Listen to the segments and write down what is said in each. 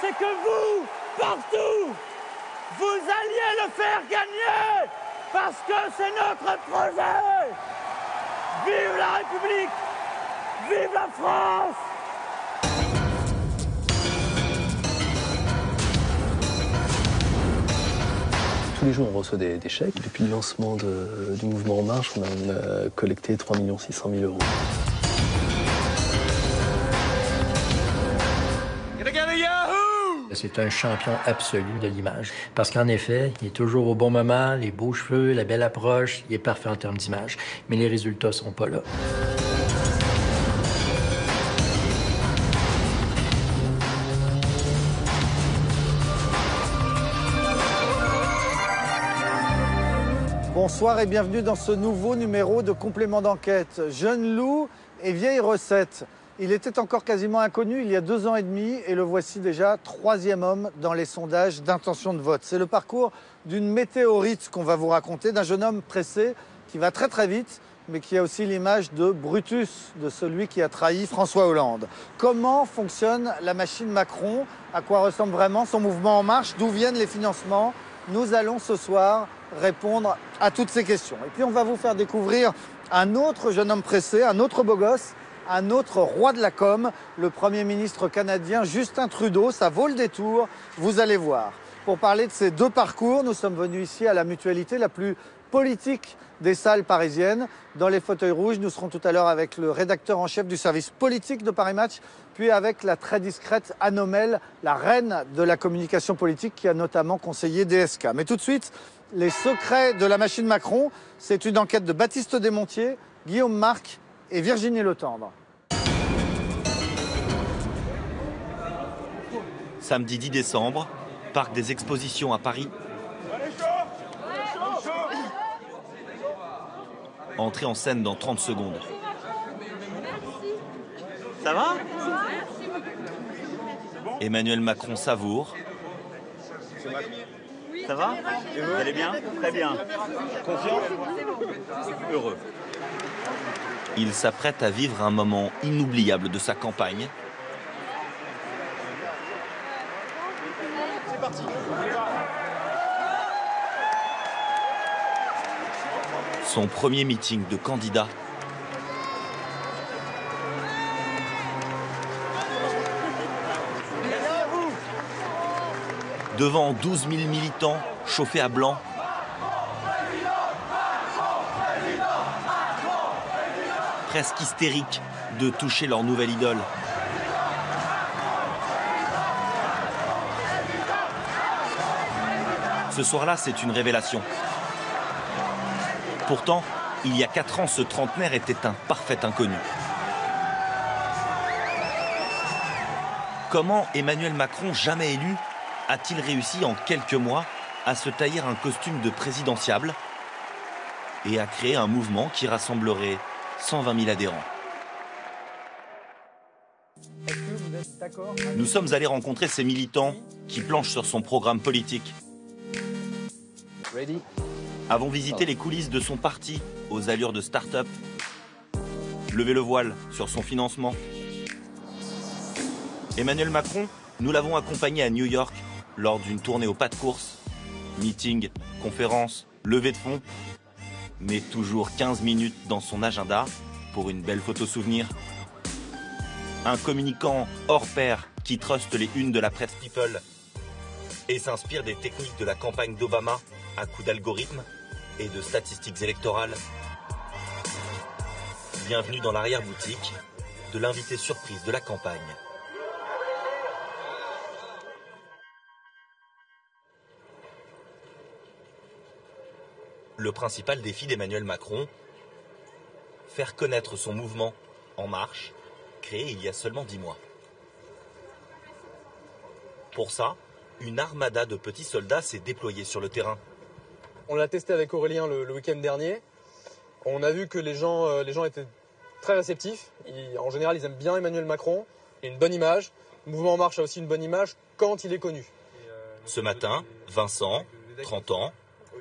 c'est que vous, partout, vous alliez le faire gagner, parce que c'est notre projet. Vive la République Vive la France Tous les jours, on reçoit des, chèques. Depuis le lancement du mouvement En Marche, on a, collecté 3 600 000 euros. C'est un champion absolu de l'image. Parce qu'en effet, il est toujours au bon moment, les beaux cheveux, la belle approche, il est parfait en termes d'image. Mais les résultats sont pas là. Bonsoir et bienvenue dans ce nouveau numéro de complément d'enquête. Jeune loup et vieille recette. Il était encore quasiment inconnu il y a deux ans et demi et le voici déjà troisième homme dans les sondages d'intention de vote. C'est le parcours d'une météorite qu'on va vous raconter, d'un jeune homme pressé qui va très très vite mais qui a aussi l'image de Brutus, de celui qui a trahi François Hollande. Comment fonctionne la machine Macron? À quoi ressemble vraiment son mouvement en marche? D'où viennent les financements? Nous allons ce soir répondre à toutes ces questions. Et puis on va vous faire découvrir un autre jeune homme pressé, un autre beau gosse, un autre roi de la com, le Premier ministre canadien Justin Trudeau. Ça vaut le détour, vous allez voir. Pour parler de ces deux parcours, nous sommes venus ici à la mutualité la plus politique des salles parisiennes. Dans les fauteuils rouges, nous serons tout à l'heure avec le rédacteur en chef du service politique de Paris Match, puis avec la très discrète Anomel, la reine de la communication politique qui a notamment conseillé DSK. Mais tout de suite, les secrets de la machine Macron. C'est une enquête de Baptiste Desmontiers, Guillaume Marc et Virginie Le Tendre. Samedi 10 décembre, parc des expositions à Paris. Entrée en scène dans 30 secondes. Ça va? Emmanuel Macron savoure. Ça va? Vous allez bien? Très bien. Confiant Heureux. Il s'apprête à vivre un moment inoubliable de sa campagne. C'est parti. Son premier meeting de candidat devant 12 000 militants chauffés à blanc. Presque hystériques de toucher leur nouvelle idole. Ce soir-là, c'est une révélation. Pourtant, il y a quatre ans, ce trentenaire était un parfait inconnu. Comment Emmanuel Macron, jamais élu, a-t-il réussi en quelques mois à se tailler un costume de présidentiable et à créer un mouvement qui rassemblerait 120 000 adhérents Nous sommes allés rencontrer ces militants qui planchent sur son programme politique. Avons visité les coulisses de son parti aux allures de start-up. Levé le voile sur son financement. Emmanuel Macron, nous l'avons accompagné à New York lors d'une tournée au pas de course. Meeting, conférence, levée de fonds. Mais toujours 15 minutes dans son agenda pour une belle photo souvenir. Un communicant hors pair qui truste les unes de la presse People et s'inspire des techniques de la campagne d'Obama à coup d'algorithmes et de statistiques électorales. Bienvenue dans l'arrière-boutique de l'invité surprise de la campagne. Le principal défi d'Emmanuel Macron, faire connaître son mouvement En Marche, créé il y a seulement dix mois. Pour ça, une armada de petits soldats s'est déployée sur le terrain. On l'a testé avec Aurélien le, week-end dernier. On a vu que les gens, euh, les gens étaient très réceptifs. en général, ils aiment bien Emmanuel Macron. Il a une bonne image. Le mouvement En Marche a aussi une bonne image quand il est connu. Ce matin, Vincent, 30 ans,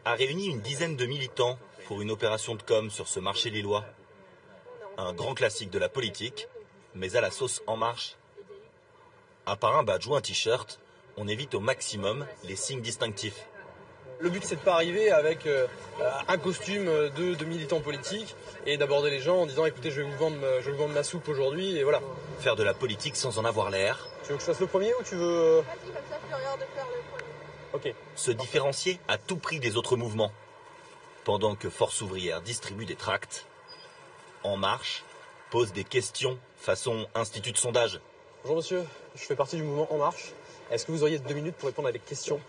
a réuni une dizaine de militants pour une opération de com sur ce marché lillois. Un grand classique de la politique, mais à la sauce En Marche. À part un badge ou un t-shirt, on évite au maximum les signes distinctifs. Le but, c'est de pas arriver avec euh, un costume de, de militant politique et d'aborder les gens en disant écoutez, je vais vous vendre, ma- je vais vous vendre ma soupe aujourd'hui et voilà. Faire de la politique sans en avoir l'air, Tu veux que je fasse le premier ou tu veux. euh, Se différencier à tout prix des autres mouvements. Pendant que Force ouvrière distribue des tracts, En Marche pose des questions façon institut de sondage. Bonjour monsieur, je fais partie du mouvement En Marche. Est-ce que vous auriez deux minutes pour répondre à des questions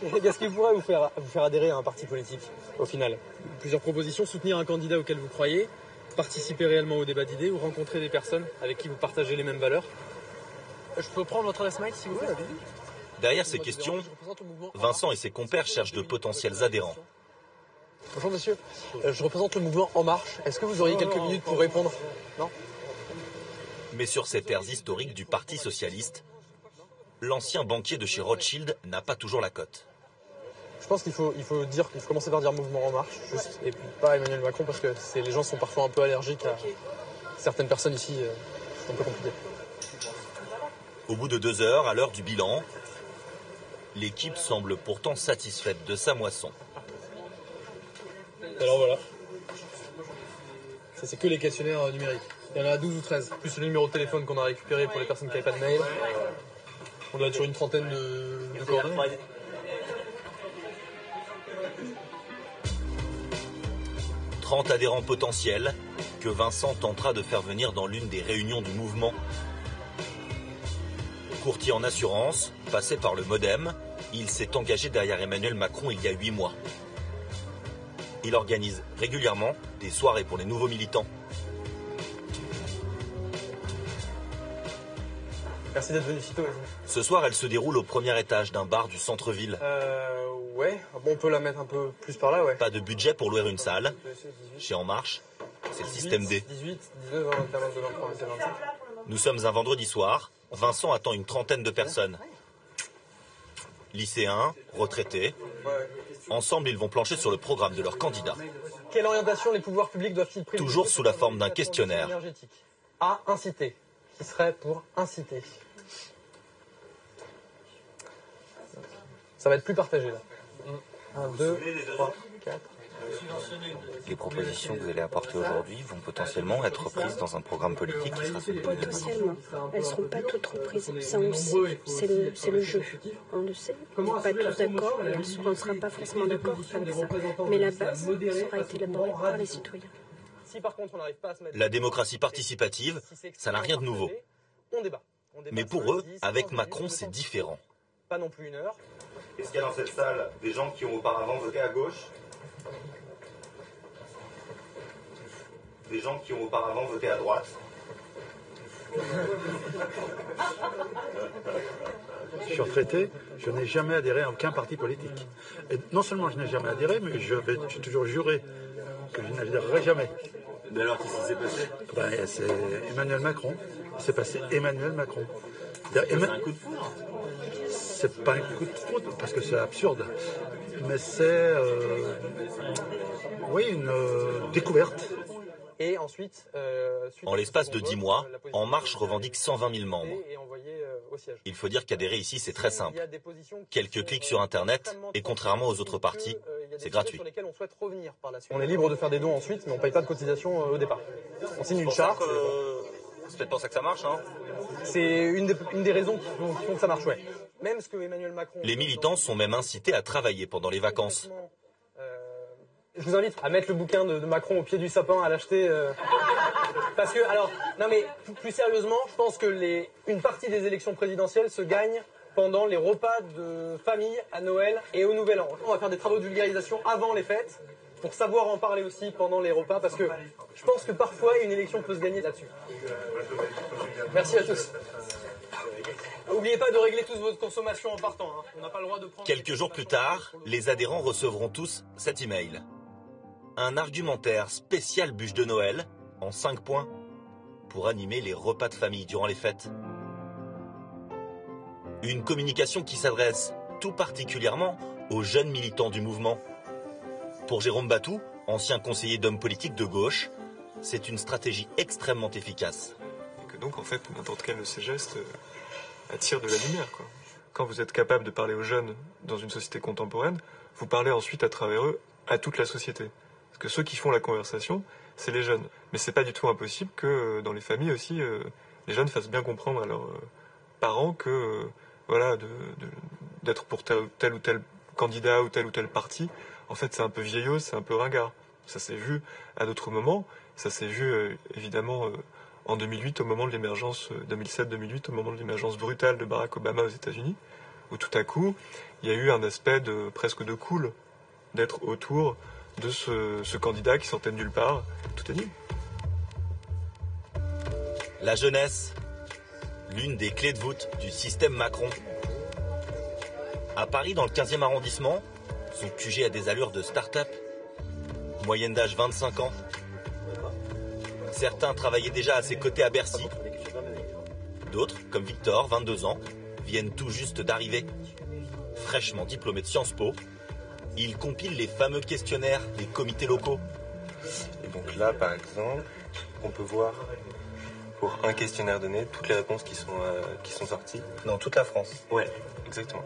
Qu'est-ce qui pourrait vous faire, vous faire adhérer à un parti politique au final? Plusieurs propositions, soutenir un candidat auquel vous croyez, participer réellement au débat d'idées ou rencontrer des personnes avec qui vous partagez les mêmes valeurs? Je peux prendre votre adresse mail si vous voulez Derrière ces questions, Vincent et ses compères cherchent de potentiels adhérents. Bonjour monsieur, Euh, je représente le mouvement En Marche. Est-ce que vous auriez quelques minutes pour répondre Non Mais sur ces terres historiques du Parti socialiste, l'ancien banquier de chez Rothschild n'a pas toujours la cote. Je pense qu'il faut, il faut dire, il faut commencer par dire mouvement en marche, juste, et pas Emmanuel Macron parce que les gens sont parfois un peu allergiques à certaines personnes ici. euh, c'est un peu compliqué. Au bout de deux heures, à l'heure du bilan, l'équipe semble pourtant satisfaite de sa moisson. Alors voilà. Ça, c'est que les questionnaires euh, numériques. Il y en a 12 ou 13, plus le numéro de téléphone qu'on a récupéré pour les personnes qui n'avaient pas de mail. On doit être sur une trentaine de, de coordonnées. « 30 adhérents potentiels que Vincent tentera de faire venir dans l'une des réunions du mouvement. Courtier en assurance, passé par le Modem, il s'est engagé derrière Emmanuel Macron il y a huit mois. Il organise régulièrement des soirées pour les nouveaux militants. Merci d'être venu si tôt. Ce soir, elle se déroule au premier étage d'un bar du centre-ville. Euh, ouais, bon, on peut la mettre un peu plus par là, ouais. Pas de budget pour louer une salle. Chez En Marche, c'est le système D. 18, 19, 20, 21, 22, 23, 24, 25. Nous sommes un vendredi soir. Vincent attend une trentaine de personnes. Lycéens, retraités. Ensemble, ils vont plancher sur le programme de leur candidat. Quelle orientation les pouvoirs publics doivent-ils privilégier Toujours sous la forme d'un questionnaire. A. Inciter. Qui serait pour inciter. Ça va être plus partagé là. 1, 2, 3, 4. Les propositions que vous allez apporter aujourd'hui vont potentiellement être prises dans un programme politique qui sera celui. Potentiellement. Elles ne seront pas toutes reprises. Ça, on le sait. C'est le, c'est le jeu. On le sait. On n'est pas tous d'accord et on ne sera pas forcément d'accord avec ça. Mais la base sera été élaborée par les citoyens. Si par contre on n'arrive pas à se mettre La démocratie participative, ça n'a rien de nouveau. partagé, On débat. On débat Mais pour 5, eux, 10, avec 15 Macron, c'est différent. Pas non plus une heure. Est-ce qu'il y a dans cette salle des gens qui ont auparavant voté à gauche? Des gens qui ont auparavant voté à droite Je suis retraité, je n'ai jamais adhéré à aucun parti politique. Et non seulement je n'ai jamais adhéré, mais je vais j'ai toujours juré que je n'adhérerai jamais. Mais alors, qu'est-ce qui s'est passé? Ben, c'est Emmanuel Macron. C'est passé Emmanuel Macron. C'est Emma- un coup de foudre C'est pas un coup de foudre parce que c'est absurde, mais c'est euh, oui une euh, découverte. Et ensuite. euh, suite En l'espace ce de second 10 vote, mois, euh, En Marche revendique 120 000 membres. Euh. Il faut dire qu'adhérer ici, c'est très simple. Quelques clics sur Internet, et contrairement aux autres partis, c'est gratuit. On est libre de faire des dons ensuite, mais on ne paye pas de cotisation au départ. On signe une charte. C'est peut-être pour ça que ça marche, hein C'est une des, une des raisons qui font, qui font que ça marche, ouais. Même ce que Emmanuel Macron. Les militants sont même incités à travailler pendant les vacances. Je vous invite à mettre le bouquin de, Macron au pied du sapin, à l'acheter. euh, parce que, alors, non mais plus, sérieusement, je pense que les, une partie des élections présidentielles se gagne pendant les repas de famille à Noël et au Nouvel An. On va faire des travaux de vulgarisation avant les fêtes pour savoir en parler aussi pendant les repas parce que je pense que parfois une élection peut se gagner là-dessus. Merci à tous. N'oubliez pas de régler tous votre consommation en partant. hein. On n'a pas le droit de prendre. Quelques jours plus tard, les adhérents recevront tous cet email. Un argumentaire spécial bûche de Noël, en 5 points, pour animer les repas de famille durant les fêtes. Une communication qui s'adresse tout particulièrement aux jeunes militants du mouvement. Pour Jérôme Batou, ancien conseiller d'hommes politiques de gauche, c'est une stratégie extrêmement efficace. Et que donc, en fait, n'importe quel de ces gestes euh, attire de la lumière. Quand vous êtes capable de parler aux jeunes dans une société contemporaine, vous parlez ensuite à travers eux à toute la société. Que ceux qui font la conversation, c'est les jeunes. Mais c'est pas du tout impossible que euh, dans les familles aussi, euh, les jeunes fassent bien comprendre à leurs euh, parents que voilà, d'être pour tel, tel, ou tel candidat ou tel ou tel parti, en fait, c'est un peu vieillot, c'est un peu ringard. Ça s'est vu à d'autres moments. Ça s'est vu évidemment en 2008 au moment de l'émergence 2007-2008 au moment de l'émergence brutale de Barack Obama aux États-Unis, où tout à coup il y a eu un aspect de presque de cool d'être autour de ce, candidat qui sortait nulle part. Tout est dit. La jeunesse, l'une des clés de voûte du système Macron. À Paris, dans le 15e arrondissement, son QG a des allures de start-up. Moyenne d'âge 25 ans. Certains travaillaient déjà à ses côtés à Bercy. D'autres, comme Victor, 22 ans, viennent tout juste d'arriver. Fraîchement diplômé de Sciences Po, il compile les fameux questionnaires des comités locaux. Et donc là, par exemple, on peut voir pour un questionnaire donné toutes les réponses qui sont, euh, qui sont sorties. Dans toute la France Ouais, exactement.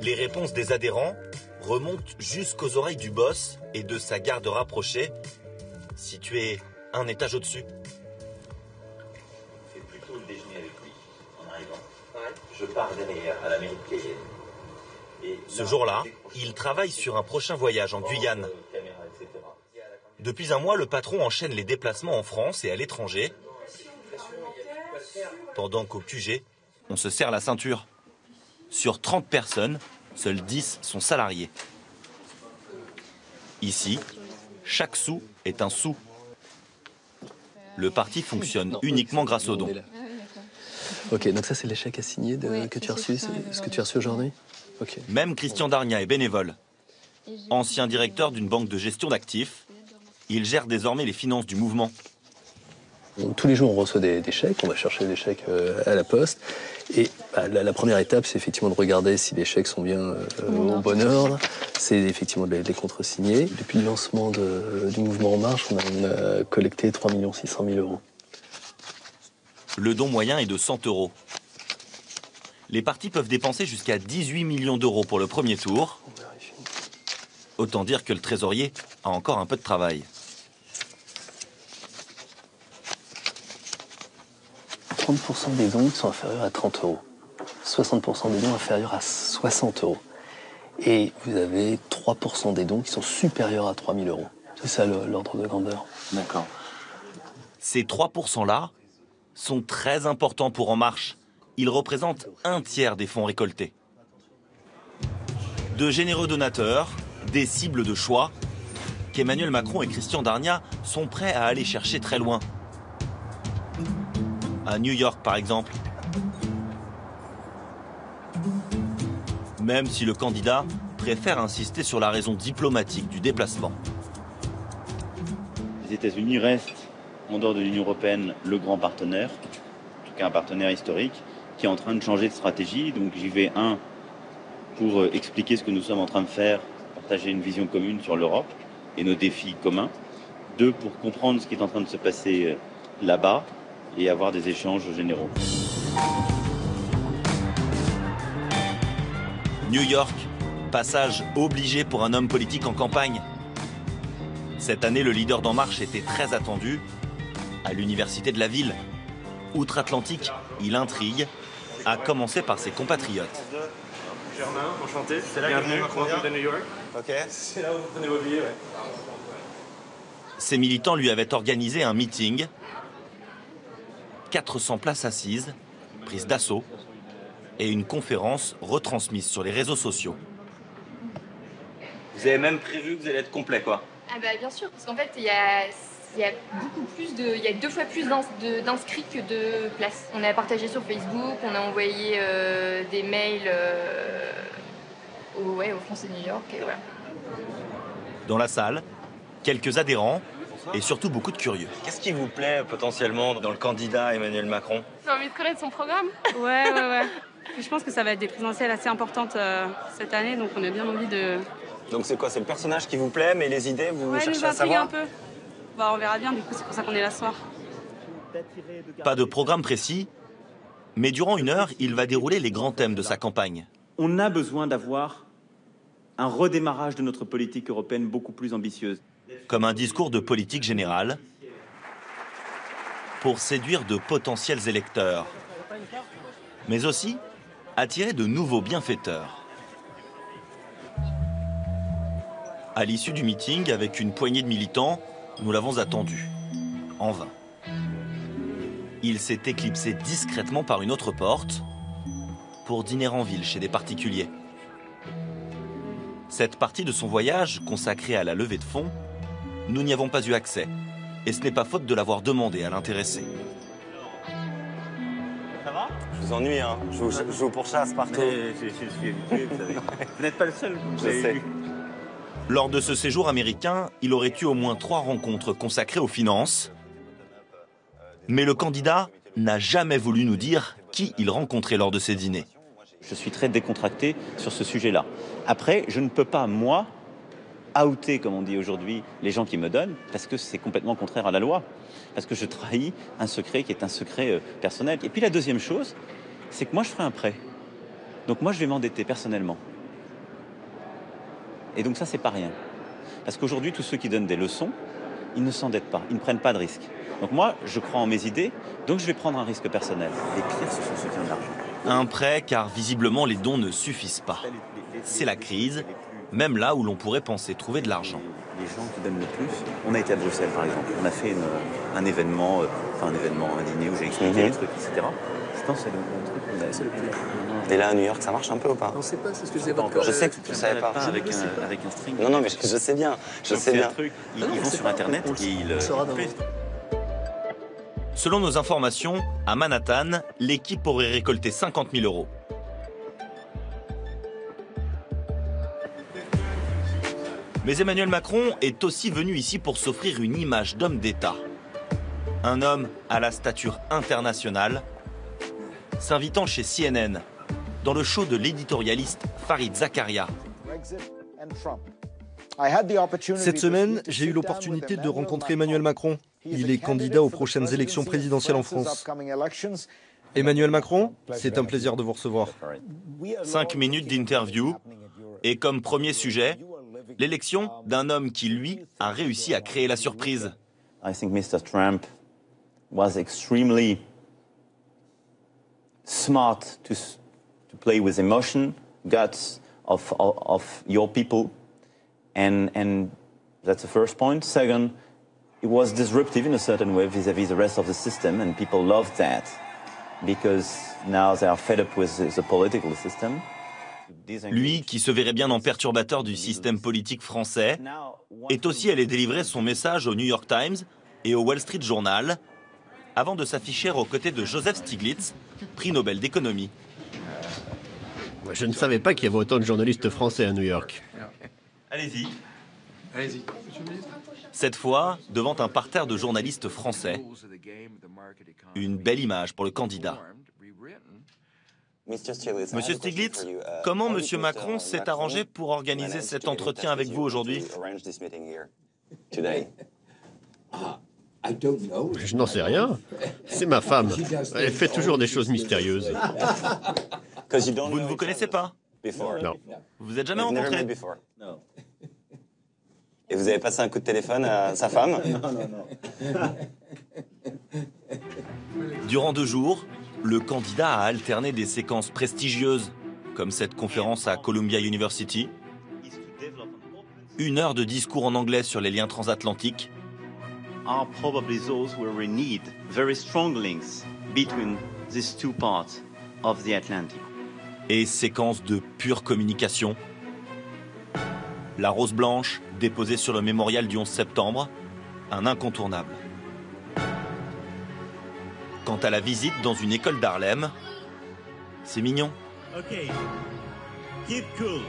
Les réponses des adhérents remontent jusqu'aux oreilles du boss et de sa garde rapprochée, située un étage au-dessus. C'est plutôt le déjeuner avec lui en arrivant. Je pars derrière à la mairie de Cayenne. Ce jour-là, il travaille sur un prochain voyage en Guyane. Depuis un mois, le patron enchaîne les déplacements en France et à l'étranger. Pendant qu'au QG, on se serre la ceinture. Sur 30 personnes, seuls 10 sont salariés. Ici, chaque sou est un sou. Le parti fonctionne uniquement grâce aux dons. Ok, donc ça c'est l'échec à signer que tu as reçu, ce que tu as reçu aujourd'hui? Même Christian Darnia est bénévole. Ancien directeur d'une banque de gestion d'actifs, il gère désormais les finances du mouvement. tous les jours, on reçoit des, chèques, on va chercher les chèques euh, à la poste. Et bah, la, première étape, c'est effectivement de regarder si les chèques sont bien euh, au bon ordre. C'est effectivement de les, contresigner. Depuis le lancement du mouvement En Marche, on a, collecté 3 600 000 euros. Le don moyen est de 100 euros les partis peuvent dépenser jusqu'à 18 millions d'euros pour le premier tour. Autant dire que le trésorier a encore un peu de travail. 30% des dons sont inférieurs à 30 euros. 60% des dons inférieurs à 60 euros. Et vous avez 3% des dons qui sont supérieurs à 3000 euros. C'est ça l'ordre de grandeur. D'accord. Ces 3%-là sont très importants pour En Marche il représente un tiers des fonds récoltés. De généreux donateurs, des cibles de choix, qu'Emmanuel Macron et Christian Darnia sont prêts à aller chercher très loin. À New York, par exemple. Même si le candidat préfère insister sur la raison diplomatique du déplacement. Les États-Unis restent, en dehors de l'Union européenne, le grand partenaire, en tout cas un partenaire historique qui est en train de changer de stratégie. Donc j'y vais, un, pour euh, expliquer ce que nous sommes en train de faire, partager une vision commune sur l'Europe et nos défis communs. Deux, pour comprendre ce qui est en train de se passer euh, là-bas et avoir des échanges généraux. New York, passage obligé pour un homme politique en campagne. Cette année, le leader d'En Marche était très attendu à l'université de la ville. Outre-Atlantique, il intrigue à commencer par ses compatriotes. Germain, enchanté. C'est là Bienvenue, de New York. Ok. C'est là où vous prenez vos billets, ouais. Ses militants lui avaient organisé un meeting. 400 places assises, prises d'assaut, et une conférence retransmise sur les réseaux sociaux. Vous avez même prévu que vous allez être complet, quoi Ah bah bien sûr, parce qu'en fait, il y a il y a beaucoup plus de, il y a deux fois plus d'inscrits que de places. On a partagé sur Facebook, on a envoyé euh, des mails euh, aux, ouais, aux Français de New York et voilà. Dans la salle, quelques adhérents et surtout beaucoup de curieux. Qu'est-ce qui vous plaît potentiellement dans le candidat Emmanuel Macron? J'ai envie de connaître son programme. Ouais, ouais, ouais. Je pense que ça va être des présidentielles assez importantes euh, cette année, donc on a bien envie de. Donc c'est quoi? C'est le personnage qui vous plaît, mais les idées, vous ouais, cherchez à savoir un peu. Bah, on verra bien, du coup, c'est pour ça qu'on est là ce soir. Pas de programme précis, Mais durant une heure, il va dérouler les grands thèmes de sa campagne. On a besoin d'avoir un redémarrage de notre politique européenne beaucoup plus ambitieuse. Comme un discours de politique générale pour séduire de potentiels électeurs, mais aussi attirer de nouveaux bienfaiteurs. À l'issue du meeting, avec une poignée de militants, nous l'avons attendu. En vain. Il s'est éclipsé discrètement par une autre porte pour dîner en ville chez des particuliers. Cette partie de son voyage, consacrée à la levée de fonds, nous n'y avons pas eu accès. Et ce n'est pas faute de l'avoir demandé à l'intéressé. Ça va? Je vous ennuie, hein. Je vous, je vous pourchasse partout. je, je suis habitué, vous savez. Vous n'êtes pas le seul. Vous Je avez sais. vu. Lors de ce séjour américain, il aurait eu au moins trois rencontres consacrées aux finances. Mais le candidat n'a jamais voulu nous dire qui il rencontrait lors de ces dîners. Je suis très décontracté sur ce sujet-là. Après, je ne peux pas, moi, outer, comme on dit aujourd'hui, les gens qui me donnent, parce que c'est complètement contraire à la loi. Parce que je trahis un secret qui est un secret euh, personnel. Et puis la deuxième chose, c'est que moi, je ferai un prêt. Donc moi, je vais m'endetter personnellement. Et donc ça, c'est pas rien. Parce qu'aujourd'hui, tous ceux qui donnent des leçons, ils ne s'endettent pas, ils ne prennent pas de risques. Donc moi, je crois en mes idées, donc je vais prendre un risque personnel. Les pires, ce sont ceux qui ont de l'argent. Un prêt car visiblement les dons ne suffisent pas. C'est la crise, même là où l'on pourrait penser trouver de l'argent. les gens qui donnent le plus. On a été à Bruxelles, par exemple. On a fait une- un événement, euh, enfin un événement, où j'ai expliqué Mhm. les trucs, etc. Je pense que c'est le, truc qu'on a. Et là, à New York, ça marche un peu ou pas On sait pas, c'est ce que je sais pas encore. Je sais que tu ne savais pas. Avec un, pas. avec un string. Non, non, mais je, je sais bien. Je sais bien. truc, ils, ils vont sur Internet et ils. Selon nos informations, à Manhattan, l'équipe aurait récolté 50 000 euros. Mais Emmanuel Macron est aussi venu ici pour s'offrir une image d'homme d'État. Un homme à la stature internationale, s'invitant chez CNN, dans le show de l'éditorialiste Farid Zakaria. Cette semaine, j'ai eu l'opportunité de rencontrer Emmanuel Macron. Il est candidat aux prochaines élections présidentielles en France. Emmanuel Macron, c'est un plaisir de vous recevoir. Cinq minutes d'interview et comme premier sujet, l'élection d'un homme qui, lui, a réussi à créer la surprise. I think Mr. Trump was extremely smart to, to play with emotion, guts of, of, your people. And, and that's the first point. Second, it was disruptive in a certain way vis-à-vis the rest of the system, and people loved that because now they are fed up with the political system. Lui, qui se verrait bien en perturbateur du système politique français, est aussi allé délivrer son message au New York Times et au Wall Street Journal, avant de s'afficher aux côtés de Joseph Stiglitz, prix Nobel d'économie. Je ne savais pas qu'il y avait autant de journalistes français à New York. Allez-y. Allez-y. Cette fois, devant un parterre de journalistes français. Une belle image pour le candidat. Monsieur Stiglitz. Uh, comment Monsieur. Macron s'est arrangé pour organiser cet entretien avec vous aujourd'hui Je n'en sais rien. C'est ma femme. Elle fait toujours des choses mystérieuses. Vous ne vous connaissez pas Non. Vous êtes jamais rencontrés before. Et vous avez passé un coup de téléphone à sa femme Non, non, non. Durant deux jours, le candidat a alterné des séquences prestigieuses, comme cette conférence à Columbia University, une heure de discours en anglais sur les liens transatlantiques, are probably those where we need very strong links between these two parts of the Atlantic. et séquences de pure communication. La rose blanche, déposée sur le mémorial du 11 septembre, un incontournable. Quant à la visite dans une école d'Harlem, c'est mignon. Ok. Keep cool.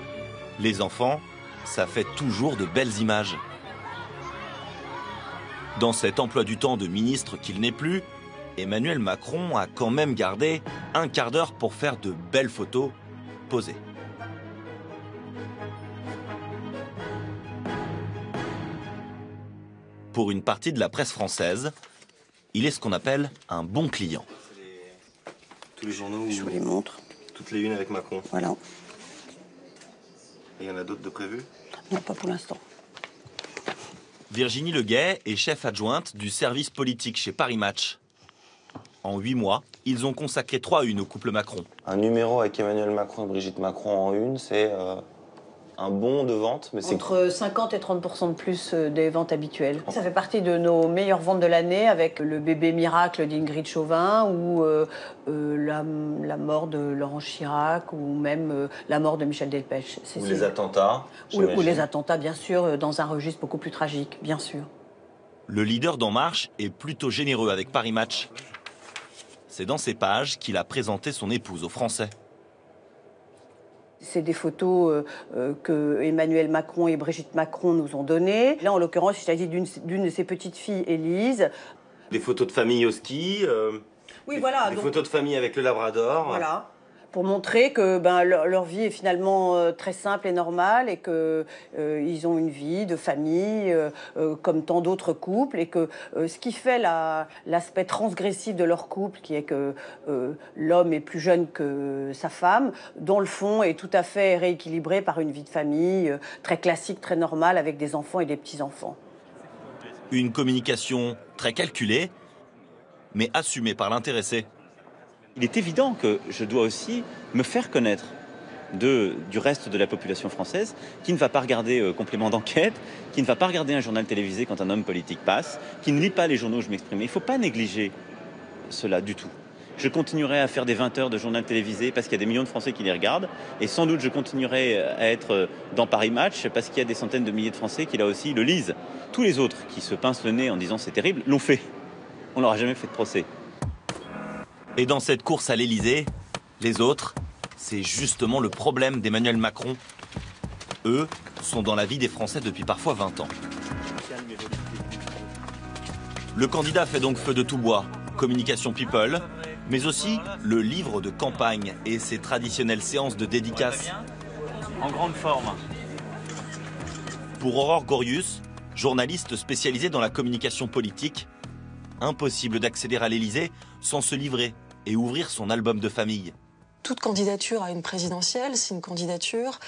Les enfants, ça fait toujours de belles images. Dans cet emploi du temps de ministre qu'il n'est plus, Emmanuel Macron a quand même gardé un quart d'heure pour faire de belles photos posées. Pour une partie de la presse française, il est ce qu'on appelle un bon client. Tous les journaux Je vous les montre. Toutes les unes avec Macron. Voilà. Et il y en a d'autres de prévus? Non, pas pour l'instant. Virginie Leguet est chef adjointe du service politique chez Paris Match. En huit mois, ils ont consacré trois unes au couple Macron. Un numéro avec Emmanuel Macron et Brigitte Macron en une, c'est euh, un bon de vente, mais Entre 50 et 30% de plus euh, des ventes habituelles. Ça fait partie de nos meilleures ventes de l'année avec le bébé miracle d'Ingrid Chauvin ou euh, euh, la, la mort de Laurent Chirac ou même euh, la mort de Michel Delpech. Ou les attentats. ou, ou les attentats, bien sûr, dans un registre beaucoup plus tragique, bien sûr. Le leader d'En Marche est plutôt généreux avec Paris Match. C'est dans ces pages qu'il a présenté son épouse aux Français. C'est des photos euh, euh, que Emmanuel Macron et Brigitte Macron nous ont données. Là, en l'occurrence, il s'agit d'une d'une de ses petites filles, Élise. Des photos de famille au ski. euh, Oui, des- voilà, Des donc- photos de famille avec le Labrador. Voilà. Pour montrer que ben, leur, vie est finalement euh, très simple et normale et que euh, ils ont une vie de famille euh, euh, comme tant d'autres couples et que ce qui fait la- l'aspect transgressif de leur couple, qui est que l'homme est plus jeune que sa femme, dans le fond est tout à fait rééquilibré par une vie de famille très classique, très normale avec des enfants et des petits-enfants. Une communication très calculée, mais assumée par l'intéressé. Il est évident que je dois aussi me faire connaître du reste de la population française qui ne va pas regarder euh, complément d'enquête, qui ne va pas regarder un journal télévisé quand un homme politique passe, qui ne lit pas les journaux où je m'exprime. Il ne faut pas négliger cela du tout. Je continuerai à faire des 20 heures de journal télévisé parce qu'il y a des millions de Français qui les regardent. Et sans doute, je continuerai à être euh, dans Paris Match parce qu'il y a des centaines de milliers de Français qui, là aussi, le lisent. Tous les autres qui se pincent le nez en disant c'est terrible l'ont fait. On leur a jamais fait de procès. Et dans cette course à l'Élysée, les autres, c'est justement le problème d'Emmanuel Macron. Eux sont dans la vie des Français depuis parfois 20 ans. Le candidat fait donc feu de tout bois, communication people, mais aussi le livre de campagne et ses traditionnelles séances de dédicaces. En grande forme. Pour Aurore Gorius, journaliste spécialisée dans la communication politique, impossible d'accéder à l'Élysée sans se livrer et ouvrir son album de famille. Toute candidature à une présidentielle, c'est une candidature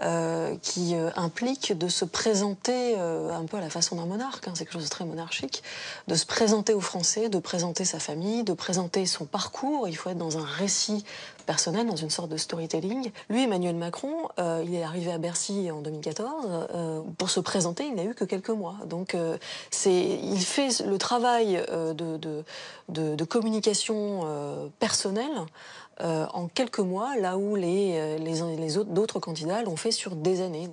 euh, qui euh, implique de se présenter euh, un peu à la façon d'un monarque, hein, c'est quelque chose de très monarchique, de se présenter aux Français, de présenter sa famille, de présenter son parcours. Il faut être dans un récit personnel, dans une sorte de storytelling. Lui, Emmanuel Macron, euh, il est arrivé à Bercy en 2014. euh, pour se présenter, il n'a eu que quelques mois. Donc, euh, il fait le travail de, de, communication personnelle en quelques mois, là où les, les, les autres, d'autres candidats l'ont fait sur des années.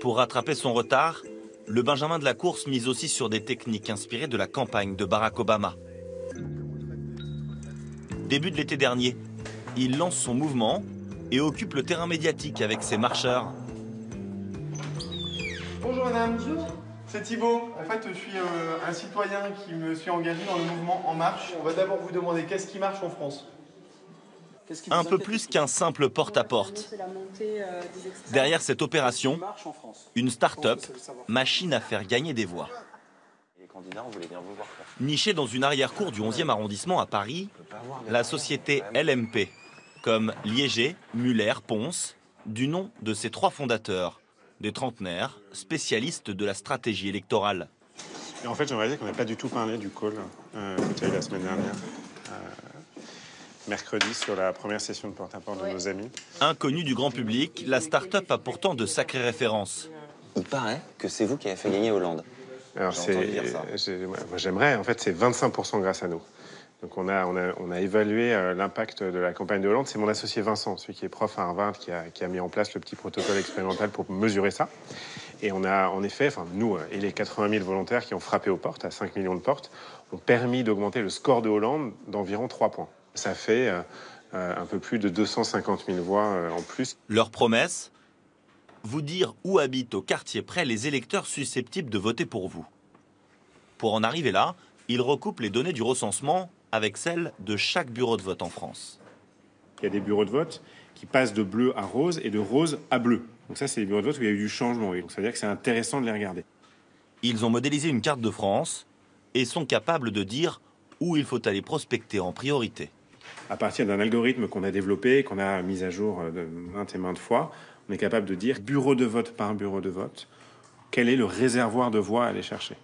Pour rattraper son retard, le Benjamin de la course mise aussi sur des techniques inspirées de la campagne de Barack Obama. Début de l'été dernier, il lance son mouvement et occupe le terrain médiatique avec ses marcheurs. Bonjour madame. Bonjour. C'est Thibaut. En fait, je suis euh, un citoyen qui me suis engagé dans le mouvement En Marche. On va d'abord vous demander qu'est-ce qui marche en France? Un peu plus qu'un simple porte-à-porte. Derrière cette opération, une start-up, machine à faire gagner des voix. Les candidats, on voulait bien vous voir. Nichée dans une arrière-cour du 11e arrondissement à Paris, la société LMP, comme Liéger, Muller, Ponce, du nom de ses trois fondateurs, des trentenaires, spécialistes de la stratégie électorale. Et en fait, j'aimerais dire qu'on n'a pas du tout parlé du call euh, que la semaine dernière, euh, mercredi, sur la première session de porte-à-porte de nos amis. Inconnue du grand public, la start-up a pourtant de sacrées références. Il paraît que c'est vous qui avez fait gagner Hollande. Alors, c'est, j'aimerais, en fait, c'est 25% grâce à nous. Donc, on a, on a, on a évalué euh, l'impact de la campagne de Hollande. C'est mon associé Vincent, celui qui est prof à Harvard, qui a, qui a mis en place le petit protocole expérimental pour mesurer ça. Et on a, en effet, enfin, nous euh, et les 80 000 volontaires qui ont frappé aux portes, à 5 millions de portes, ont permis d'augmenter le score de Hollande d'environ 3 points. Ça fait euh, euh, un peu plus de 250 000 voix euh, en plus. Leur promesse? Vous dire où habitent au quartier près les électeurs susceptibles de voter pour vous. Pour en arriver là, ils recoupent les données du recensement avec celles de chaque bureau de vote en France. Il y a des bureaux de vote qui passent de bleu à rose et de rose à bleu. Donc ça, c'est les bureaux de vote où il y a eu du changement. Donc ça veut dire que c'est intéressant de les regarder. Ils ont modélisé une carte de France et sont capables de dire où il faut aller prospecter en priorité. À partir d'un algorithme qu'on a développé, qu'on a mis à jour de maintes et maintes fois, on est capable de dire bureau de vote par bureau de vote, quel est le réservoir de voix à aller chercher.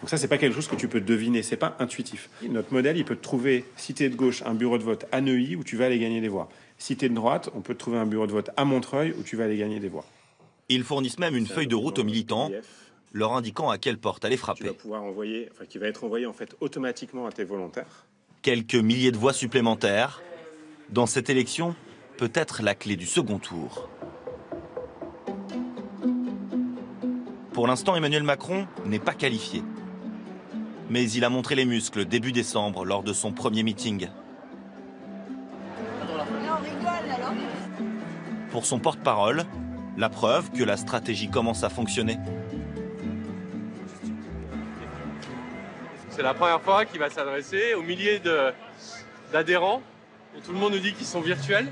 Donc ça, c'est pas quelque chose que tu peux deviner, c'est pas intuitif. Notre modèle, il peut te trouver, si tu es de gauche, un bureau de vote à Neuilly où tu vas aller gagner des voix. Si tu es de droite, on peut te trouver un bureau de vote à Montreuil où tu vas aller gagner des voix. Ils fournissent même une feuille de route aux militants, leur indiquant à quelle porte aller frapper. Tu vas pouvoir envoyer, enfin, qui va être envoyé en fait automatiquement à tes volontaires. Quelques milliers de voix supplémentaires. Dans cette élection, peut-être la clé du second tour. Pour l'instant, Emmanuel Macron n'est pas qualifié. Mais il a montré les muscles début décembre lors de son premier meeting. Pour son porte-parole, la preuve que la stratégie commence à fonctionner. C'est la première fois qu'il va s'adresser aux milliers d'adhérents. Tout le monde nous dit qu'ils sont virtuels,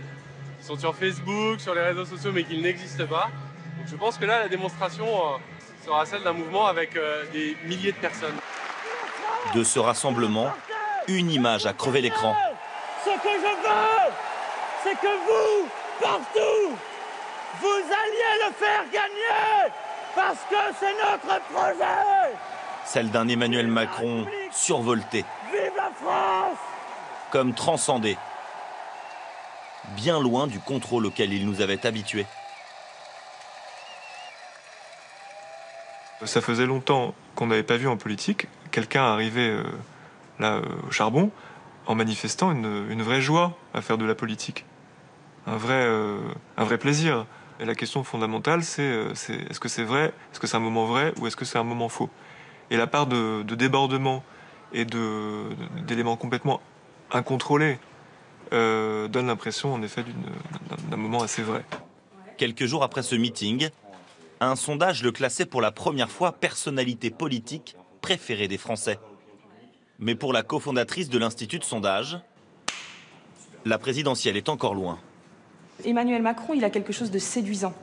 qu'ils sont sur Facebook, sur les réseaux sociaux, mais qu'ils n'existent pas. Donc je pense que là, la démonstration euh, sera celle d'un mouvement avec euh, des milliers de personnes. De ce rassemblement, une image a crevé l'écran. Ce que je veux, c'est que vous, partout, vous alliez le faire gagner, parce que c'est notre projet. Celle d'un Emmanuel Macron survolté. Vive la France Comme transcendé. Bien loin du contrôle auquel il nous avait habitués. Ça faisait longtemps qu'on n'avait pas vu en politique quelqu'un arriver euh, là euh, au charbon en manifestant une, vraie joie à faire de la politique, un vrai, euh, un vrai plaisir. Et la question fondamentale, c'est est, est-ce que c'est vrai, est-ce que c'est un moment vrai ou est-ce que c'est un moment faux? Et la part de, de débordement et d'éléments complètement incontrôlés donne l'impression en effet d'un moment assez vrai. Quelques jours après ce meeting, un sondage le classait pour la première fois personnalité politique préférée des Français. Mais pour la cofondatrice de l'Institut de sondage, la présidentielle est encore loin. Emmanuel Macron, il a quelque chose de séduisant.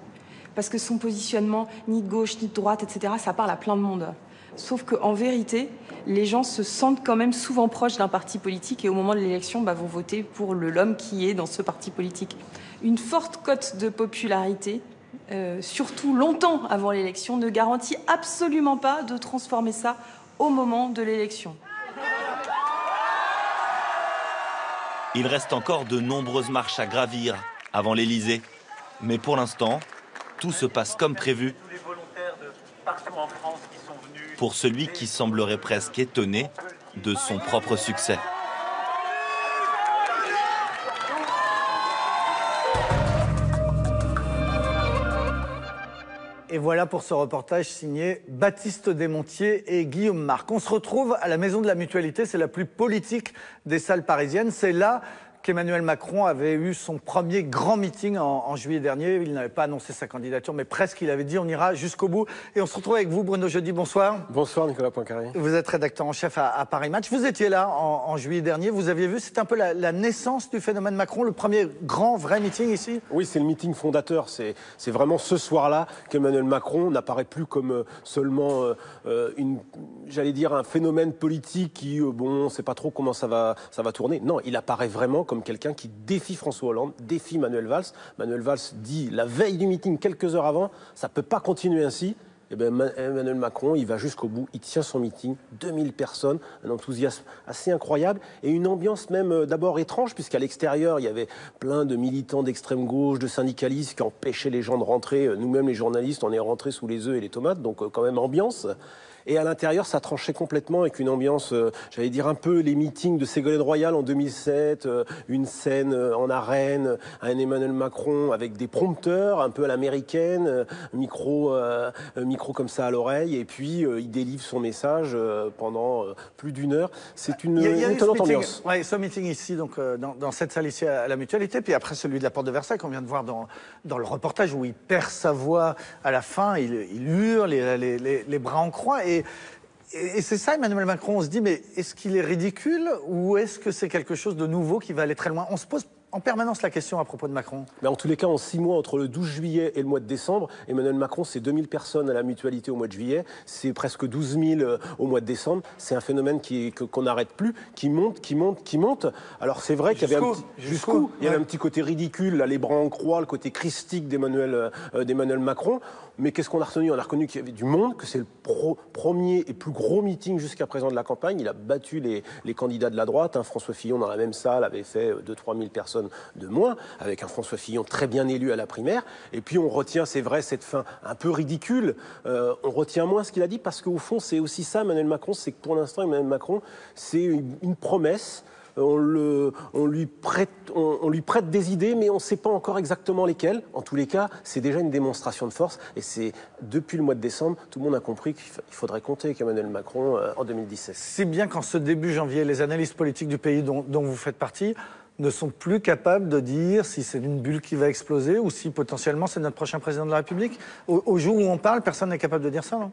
Parce que son positionnement, ni de gauche, ni de droite, etc., ça parle à plein de monde. Sauf qu'en vérité, les gens se sentent quand même souvent proches d'un parti politique et au moment de l'élection bah, vont voter pour l'homme qui est dans ce parti politique. Une forte cote de popularité euh, surtout longtemps avant l'élection, ne garantit absolument pas de transformer ça au moment de l'élection. Il reste encore de nombreuses marches à gravir avant l'Elysée. Mais pour l'instant, tout se passe comme prévu. Pour celui qui semblerait presque étonné de son propre succès. Et voilà pour ce reportage signé Baptiste Desmontiers et Guillaume Marc. On se retrouve à la Maison de la Mutualité, c'est la plus politique des salles parisiennes. C'est là qu'Emmanuel Macron avait eu son premier grand meeting en, juillet dernier. Il n'avait pas annoncé sa candidature, mais presque. Il avait dit on ira jusqu'au bout. Et on se retrouve avec vous, Bruno Jeudi. Bonsoir. Bonsoir, Nicolas Poincaré. Vous êtes rédacteur en chef à, Paris Match. Vous étiez là en, juillet dernier. Vous aviez vu, c'est un peu la, naissance du phénomène Macron, le premier grand, vrai meeting ici? Oui, c'est le meeting fondateur. C'est vraiment ce soir-là qu'Emmanuel Macron n'apparaît plus comme euh, seulement euh, euh, une, j'allais dire, un phénomène politique qui, bon, on ne sait pas trop comment ça va, ça va tourner. Non, il apparaît vraiment comme quelqu'un qui défie François Hollande, défie Manuel Valls. Manuel Valls dit la veille du meeting, quelques heures avant, ça ne peut pas continuer ainsi. Eh bien, Emmanuel Macron, il va jusqu'au bout, il tient son meeting, 2000 personnes, un enthousiasme assez incroyable et une ambiance même euh, d'abord étrange, puisqu'à l'extérieur, il y avait plein de militants d'extrême gauche, de syndicalistes qui empêchaient les gens de rentrer. Nous-mêmes, les journalistes, on est rentrés sous les œufs et les tomates, donc euh, quand même ambiance. Et à l'intérieur, ça tranchait complètement avec une ambiance, euh, j'allais dire un peu les meetings de Ségolène Royal en 2007, euh, une scène euh, en arène, un Emmanuel Macron avec des prompteurs un peu à l'américaine, micro, micro comme ça à l'oreille, et puis il délivre son message pendant plus d'une heure. C'est une, étonnante ambiance. Oui, ce meeting ici, donc dans, cette salle ici à la Mutualité, puis après celui de la Porte de Versailles qu'on vient de voir dans, dans le reportage où il perd sa voix à la fin, il, il hurle, les, les, les bras en croix. Et, et, c'est ça, Emmanuel Macron. On se dit, mais est-ce qu'il est ridicule ou est-ce que c'est quelque chose de nouveau qui va aller très loin? On se pose en permanence la question à propos de Macron. Mais en tous les cas, en six mois, entre le 12 juillet et le mois de décembre, Emmanuel Macron, c'est 2000 personnes à la mutualité au mois de juillet, c'est presque 12 000 euh, au mois de décembre. C'est un phénomène qui, que- qu'on n'arrête plus, qui monte, qui monte, qui monte. Alors c'est vrai qu'il y avait un petit, Jusqu'où il y avait Ouais. un petit côté ridicule, là, les bras en croix, le côté christique d'Emmanuel euh, euh, d'Emmanuel Macron. Mais qu'est-ce qu'on a retenu? On a reconnu qu'il y avait du monde, que c'est le pro- premier et plus gros meeting jusqu'à présent de la campagne. Il a battu les, les candidats de la droite. hein. François Fillon, dans la même salle, avait fait 2-3 000 personnes de moins, avec un François Fillon très bien élu à la primaire. Et puis on retient, c'est vrai, cette fin un peu ridicule. Euh, on retient moins ce qu'il a dit parce qu'au fond, c'est aussi ça, Emmanuel Macron. C'est que pour l'instant, Emmanuel Macron, c'est une, promesse. On, le, on, lui prête, on, lui prête des idées, mais on ne sait pas encore exactement lesquelles. En tous les cas, c'est déjà une démonstration de force. Et c'est depuis le mois de décembre, tout le monde a compris qu'il fa- il faudrait compter avec Emmanuel Macron euh, en 2017. Si bien qu'en ce début janvier, les analystes politiques du pays dont vous faites partie ne sont plus capables de dire si c'est une bulle qui va exploser ou si potentiellement c'est notre prochain président de la République. Au, jour où on parle, personne n'est capable de dire ça, non?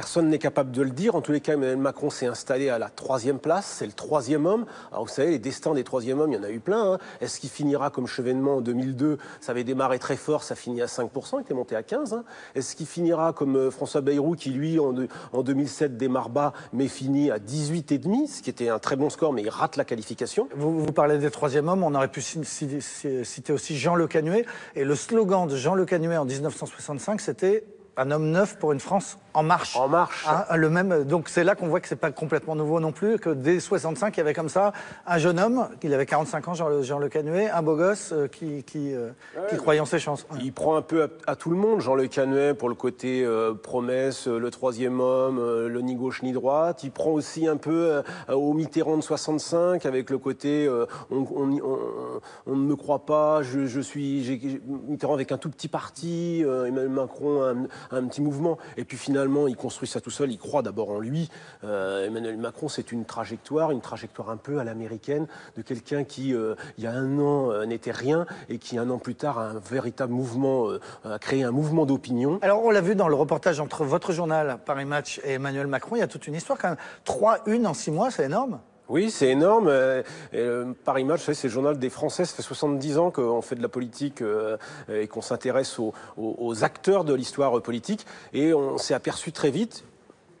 Personne n'est capable de le dire. En tous les cas, Emmanuel Macron s'est installé à la troisième place. C'est le troisième homme. Alors, vous savez, les destins des troisième hommes, il y en a eu plein. hein. Est-ce qu'il finira comme Chevènement en 2002 Ça avait démarré très fort, ça finit à 5%, il était monté à 15%. hein. Est-ce qu'il finira comme euh, François Bayrou, qui lui, en, de- en 2007, démarre bas, mais finit à 18,5%, ce qui était un très bon score, mais il rate la qualification? Vous, parlez des troisième hommes, on aurait pu ci- ci- ci- citer aussi Jean Le Canuet. Et le slogan de Jean Le Canuet en 1965, c'était un homme neuf pour une France en marche. En marche. le même, donc c'est là qu'on voit que c'est pas complètement nouveau non plus, que dès 65, il y avait comme ça un jeune homme, il avait 45 ans, Jean Le, Jean le Canuet, un beau gosse euh, qui, qui, euh, qui croyait en ses chances. Il prend un peu à, à tout le monde, Jean Le Canuet pour le côté euh, promesse, le troisième homme, le ni gauche ni droite. Il prend aussi un peu au Mitterrand de 65 avec le côté on, on- on- on ne me croit pas, je, je suis Mitterrand avec un tout petit parti, Emmanuel Macron un, un petit mouvement. Et puis finalement, il construit ça tout seul. Il croit d'abord en lui. Euh, Emmanuel Macron, c'est une trajectoire, une trajectoire un peu à l'américaine de quelqu'un qui, euh, il y a un an, euh, n'était rien et qui, un an plus tard, a un véritable mouvement, a créé un mouvement d'opinion. Alors, on l'a vu dans le reportage entre votre journal, Paris Match, et Emmanuel Macron, il y a toute une histoire quand même. Trois une en six mois, c'est énorme. Oui, c'est énorme. Euh, euh, c'est le journal des Français. Ça fait 70 ans qu'on fait de la politique euh, et qu'on s'intéresse aux, acteurs de l'histoire politique. Et on s'est aperçu très vite.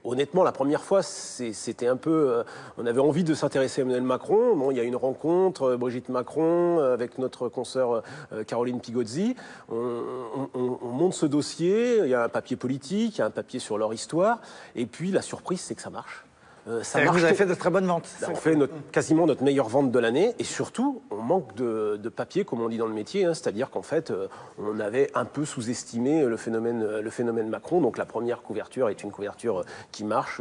Honnêtement, la première fois, c'était un peu. euh, on avait envie de s'intéresser à Emmanuel Macron. Bon, il y a une rencontre, euh, Brigitte Macron, avec notre consoeur Caroline Pigozzi. On- on monte ce dossier. Il y a un papier politique, il y a un papier sur leur histoire. Et puis, la surprise, c'est que ça marche. Euh, ça que Vous avez fait de très bonnes ventes. on fait notre- quasiment notre meilleure vente de l'année et surtout, on manque de, de papier, comme on dit dans le métier, hein, c'est-à-dire qu'en fait, euh, on avait un peu sous-estimé le phénomène, euh, le phénomène Macron. Donc la première couverture est une couverture qui marche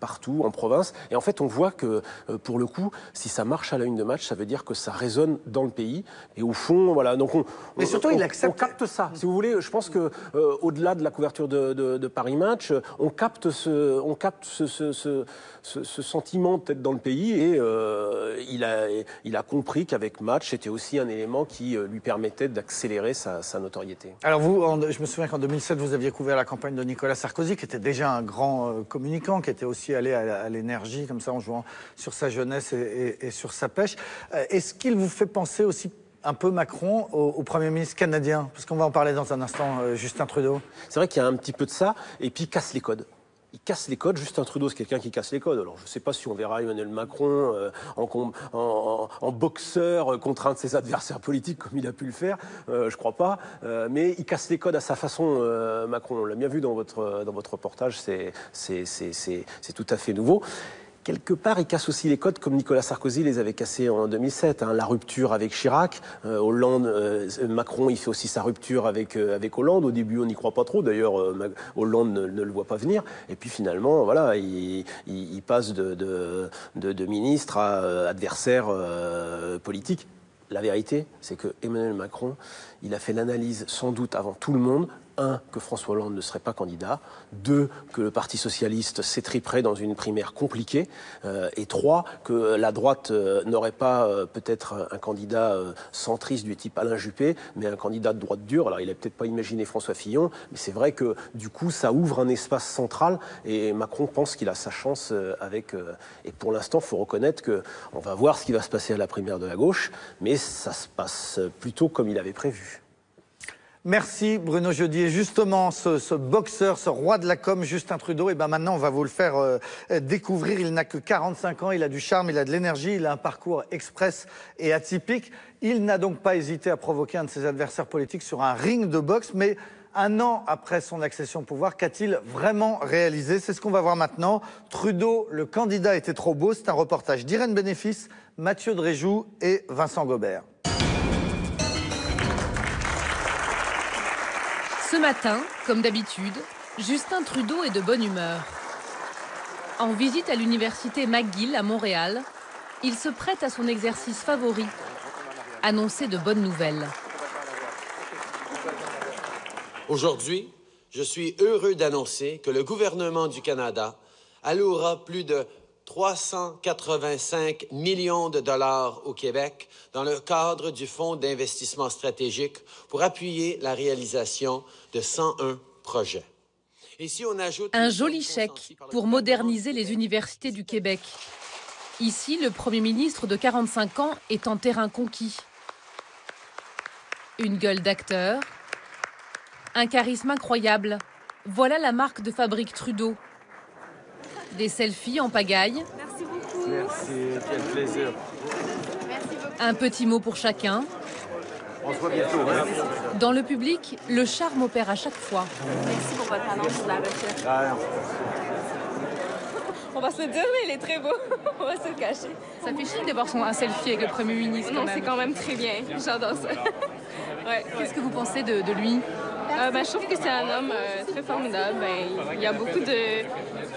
partout en province. Et en fait, on voit que pour le coup, si ça marche à la une de match, ça veut dire que ça résonne dans le pays. Et au fond, voilà. Donc on, Mais surtout, on- il accepte- on capte ça. Si vous voulez, je pense que euh, au-delà de la couverture de, de- de Paris Match, on capte ce, on capte ce, ce- ce- ce- ce sentiment peut-être dans le pays et euh, il, a, il a compris qu'avec Match, c'était aussi un élément qui euh, lui permettait d'accélérer sa, sa notoriété. Alors vous, en- je me souviens qu'en 2007, vous aviez couvert la campagne de Nicolas Sarkozy, qui était déjà un grand euh, communicant, qui était aussi allé à, à l'énergie, comme ça, en jouant sur sa jeunesse et, et- et sur sa pêche. Est-ce qu'il vous fait penser aussi un peu Macron au, au Premier ministre canadien? Parce qu'on va en parler dans un instant, euh, Justin Trudeau. C'est vrai qu'il y a un petit peu de ça, et puis casse les codes. Casse les codes. Justin Trudeau, c'est quelqu'un qui casse les codes. Alors, je ne sais pas si on verra Emmanuel Macron euh, en, boxeur euh, contraindre ses adversaires politiques comme il a pu le faire. Euh, je crois pas. Euh, mais il casse les codes à sa façon, Macron. On l'a bien vu dans votre, dans votre reportage. C'est tout à fait nouveau. Quelque part, il casse aussi les codes comme Nicolas Sarkozy les avait cassés en 2007. hein. La rupture avec Chirac, euh, Hollande, euh, Macron, il fait aussi sa rupture avec, euh, avec Hollande. Au début, on n'y croit pas trop. D'ailleurs, Hollande ne, le voit pas venir. Et puis finalement, voilà, il, passe de, de, ministre à adversaire politique. La vérité, c'est que Emmanuel Macron, il a fait l'analyse sans doute avant tout le monde un, que François Hollande ne serait pas candidat, deux, que le Parti socialiste s'étriperait dans une primaire compliquée, euh, et trois, que la droite euh, n'aurait pas euh, peut-être un, candidat centriste du type Alain Juppé, mais un candidat de droite dure. Alors il n'a peut-être pas imaginé François Fillon, mais c'est vrai que du coup ça ouvre un espace central, et Macron pense qu'il a sa chance avec. et pour l'instant, il faut reconnaître que on va voir ce qui va se passer à la primaire de la gauche, mais ça se passe plutôt comme il avait prévu. Merci Bruno Jeudi. Justement, ce, boxeur, ce roi de la com, Justin Trudeau, et eh ben maintenant on va vous le faire euh, découvrir. Il n'a que 45 ans, il a du charme, il a de l'énergie, il a un parcours express et atypique. Il n'a donc pas hésité à provoquer un de ses adversaires politiques sur un ring de boxe, mais un an après son accession au pouvoir, qu'a-t-il vraiment réalisé? C'est ce qu'on va voir maintenant. Trudeau, le candidat était trop beau. C'est un reportage d'Irène Bénéfice, Mathieu Dréjoux et Vincent Gobert. Ce matin, comme d'habitude, Justin Trudeau est de bonne humeur. En visite à l'université McGill à Montréal, il se prête à son exercice favori, annoncer de bonnes nouvelles. Aujourd'hui, je suis heureux d'annoncer que le gouvernement du Canada allouera plus de 385 millions de dollars au Québec dans le cadre du Fonds d'investissement stratégique pour appuyer la réalisation de 101 projets. Et si on ajoute un joli chèque pour moderniser les universités du Québec. Ici, le Premier ministre de 45 ans est en terrain conquis. Une gueule d'acteur, un charisme incroyable. Voilà la marque de fabrique Trudeau. Des selfies en pagaille. Merci beaucoup. Merci, quel plaisir. Merci beaucoup. Un petit mot pour chacun. On se voit bientôt. Hein. Dans le public, le charme opère à chaque fois. Merci pour votre annonce, la recherche. Ah, On va se le dire, mais il est très beau. On va se le cacher. Ça fait chic d'avoir un selfie avec le Premier ministre. Non, c'est quand même très bien. J'adore ça. Ouais. Qu'est-ce que vous pensez de, de lui? Euh, ben, je trouve que c'est un homme euh, très formidable. Ben, il y a beaucoup de.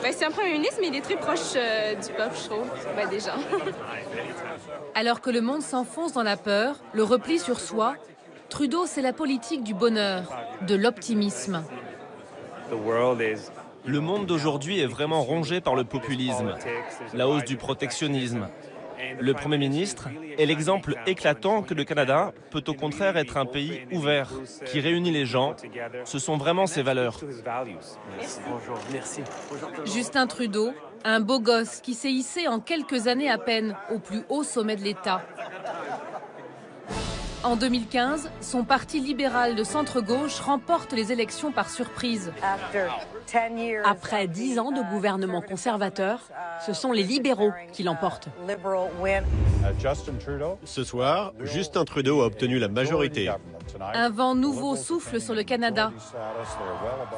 Ben, c'est un premier ministre, mais il est très proche euh, du peuple, je trouve, ben, des gens. Alors que le monde s'enfonce dans la peur, le repli sur soi, Trudeau, c'est la politique du bonheur, de l'optimisme. Le monde d'aujourd'hui est vraiment rongé par le populisme, la hausse du protectionnisme, le Premier ministre est l'exemple éclatant que le Canada peut au contraire être un pays ouvert, qui réunit les gens. Ce sont vraiment ses valeurs. Justin Trudeau, un beau gosse qui s'est hissé en quelques années à peine au plus haut sommet de l'État. En 2015, son parti libéral de centre-gauche remporte les élections par surprise. Après dix ans de gouvernement conservateur, ce sont les libéraux qui l'emportent. Ce soir, Justin Trudeau a obtenu la majorité. Un vent nouveau souffle sur le Canada.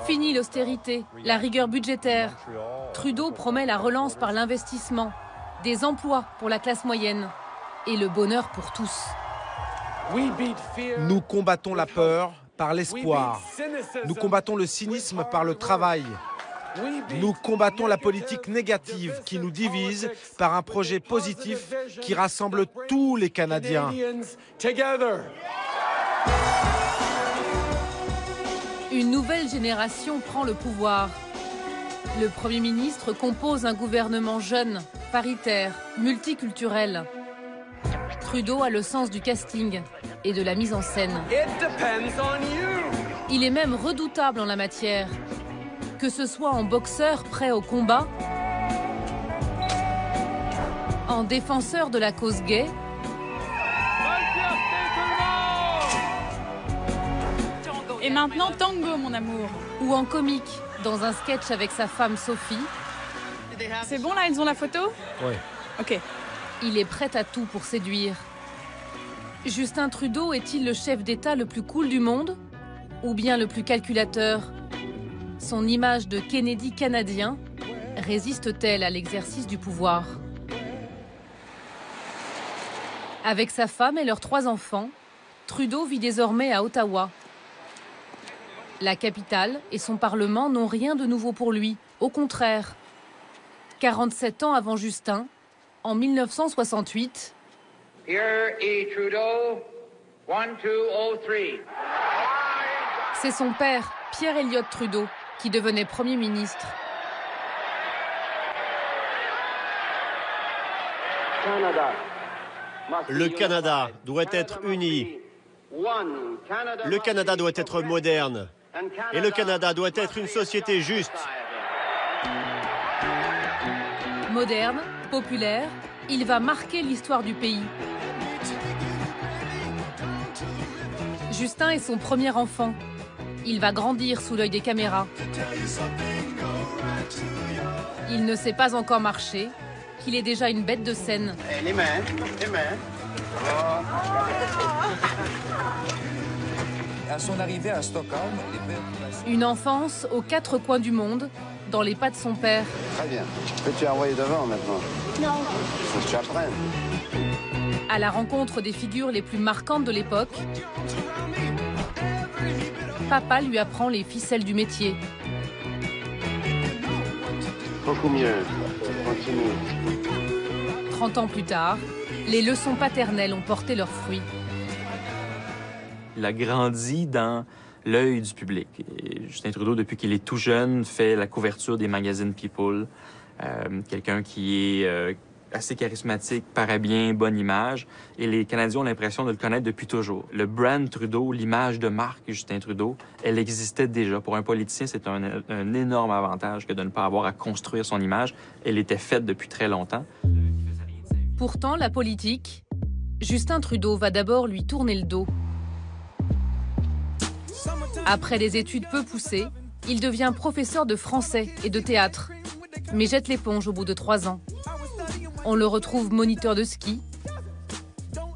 Fini l'austérité, la rigueur budgétaire. Trudeau promet la relance par l'investissement, des emplois pour la classe moyenne et le bonheur pour tous. Nous combattons la peur par l'espoir. Nous combattons le cynisme par le travail. Nous combattons la politique négative qui nous divise par un projet positif qui rassemble tous les Canadiens. Une nouvelle génération prend le pouvoir. Le Premier ministre compose un gouvernement jeune, paritaire, multiculturel. Trudeau a le sens du casting et de la mise en scène. Il est même redoutable en la matière. Que ce soit en boxeur prêt au combat, en défenseur de la cause gay, Et maintenant, tango, mon amour. Ou en comique, dans un sketch avec sa femme Sophie. C'est bon là, ils ont la photo? Oui. Ok. Il est prêt à tout pour séduire. Justin Trudeau est-il le chef d'État le plus cool du monde Ou bien le plus calculateur? Son image de Kennedy canadien résiste-t-elle à l'exercice du pouvoir? Avec sa femme et leurs trois enfants, Trudeau vit désormais à Ottawa. La capitale et son Parlement n'ont rien de nouveau pour lui, au contraire. 47 ans avant Justin, en 1968, C'est son père, Pierre Elliott Trudeau, qui devenait Premier ministre. Le Canada doit être uni. Le Canada doit être moderne. Et le Canada doit être une société juste. Moderne, populaire, il va marquer l'histoire du pays. Justin est son premier enfant. Il va grandir sous l'œil des caméras. Il ne sait pas encore marcher, qu'il est déjà une bête de scène. Eh, les mains, les mains. À son arrivée à Stockholm, les. Une enfance aux quatre coins du monde, dans les pas de son père. Très bien. Peux-tu envoyer devant maintenant Non. Faut que tu apprennes. À la rencontre des figures les plus marquantes de l'époque, papa lui apprend les ficelles du métier. Beaucoup mieux. Continue. 30 ans plus tard, les leçons paternelles ont porté leurs fruits. Il a grandi dans l'œil du public. Justin Trudeau, depuis qu'il est tout jeune, fait la couverture des magazines People. Euh, Quelqu'un qui est euh, assez charismatique, paraît bien, bonne image. Et les Canadiens ont l'impression de le connaître depuis toujours. Le brand Trudeau, l'image de marque Justin Trudeau, elle existait déjà. Pour un politicien, c'est un énorme avantage que de ne pas avoir à construire son image. Elle était faite depuis très longtemps. Pourtant, la politique, Justin Trudeau va d'abord lui tourner le dos. Après des études peu poussées, il devient professeur de français et de théâtre, mais jette l'éponge au bout de trois ans. On le retrouve moniteur de ski,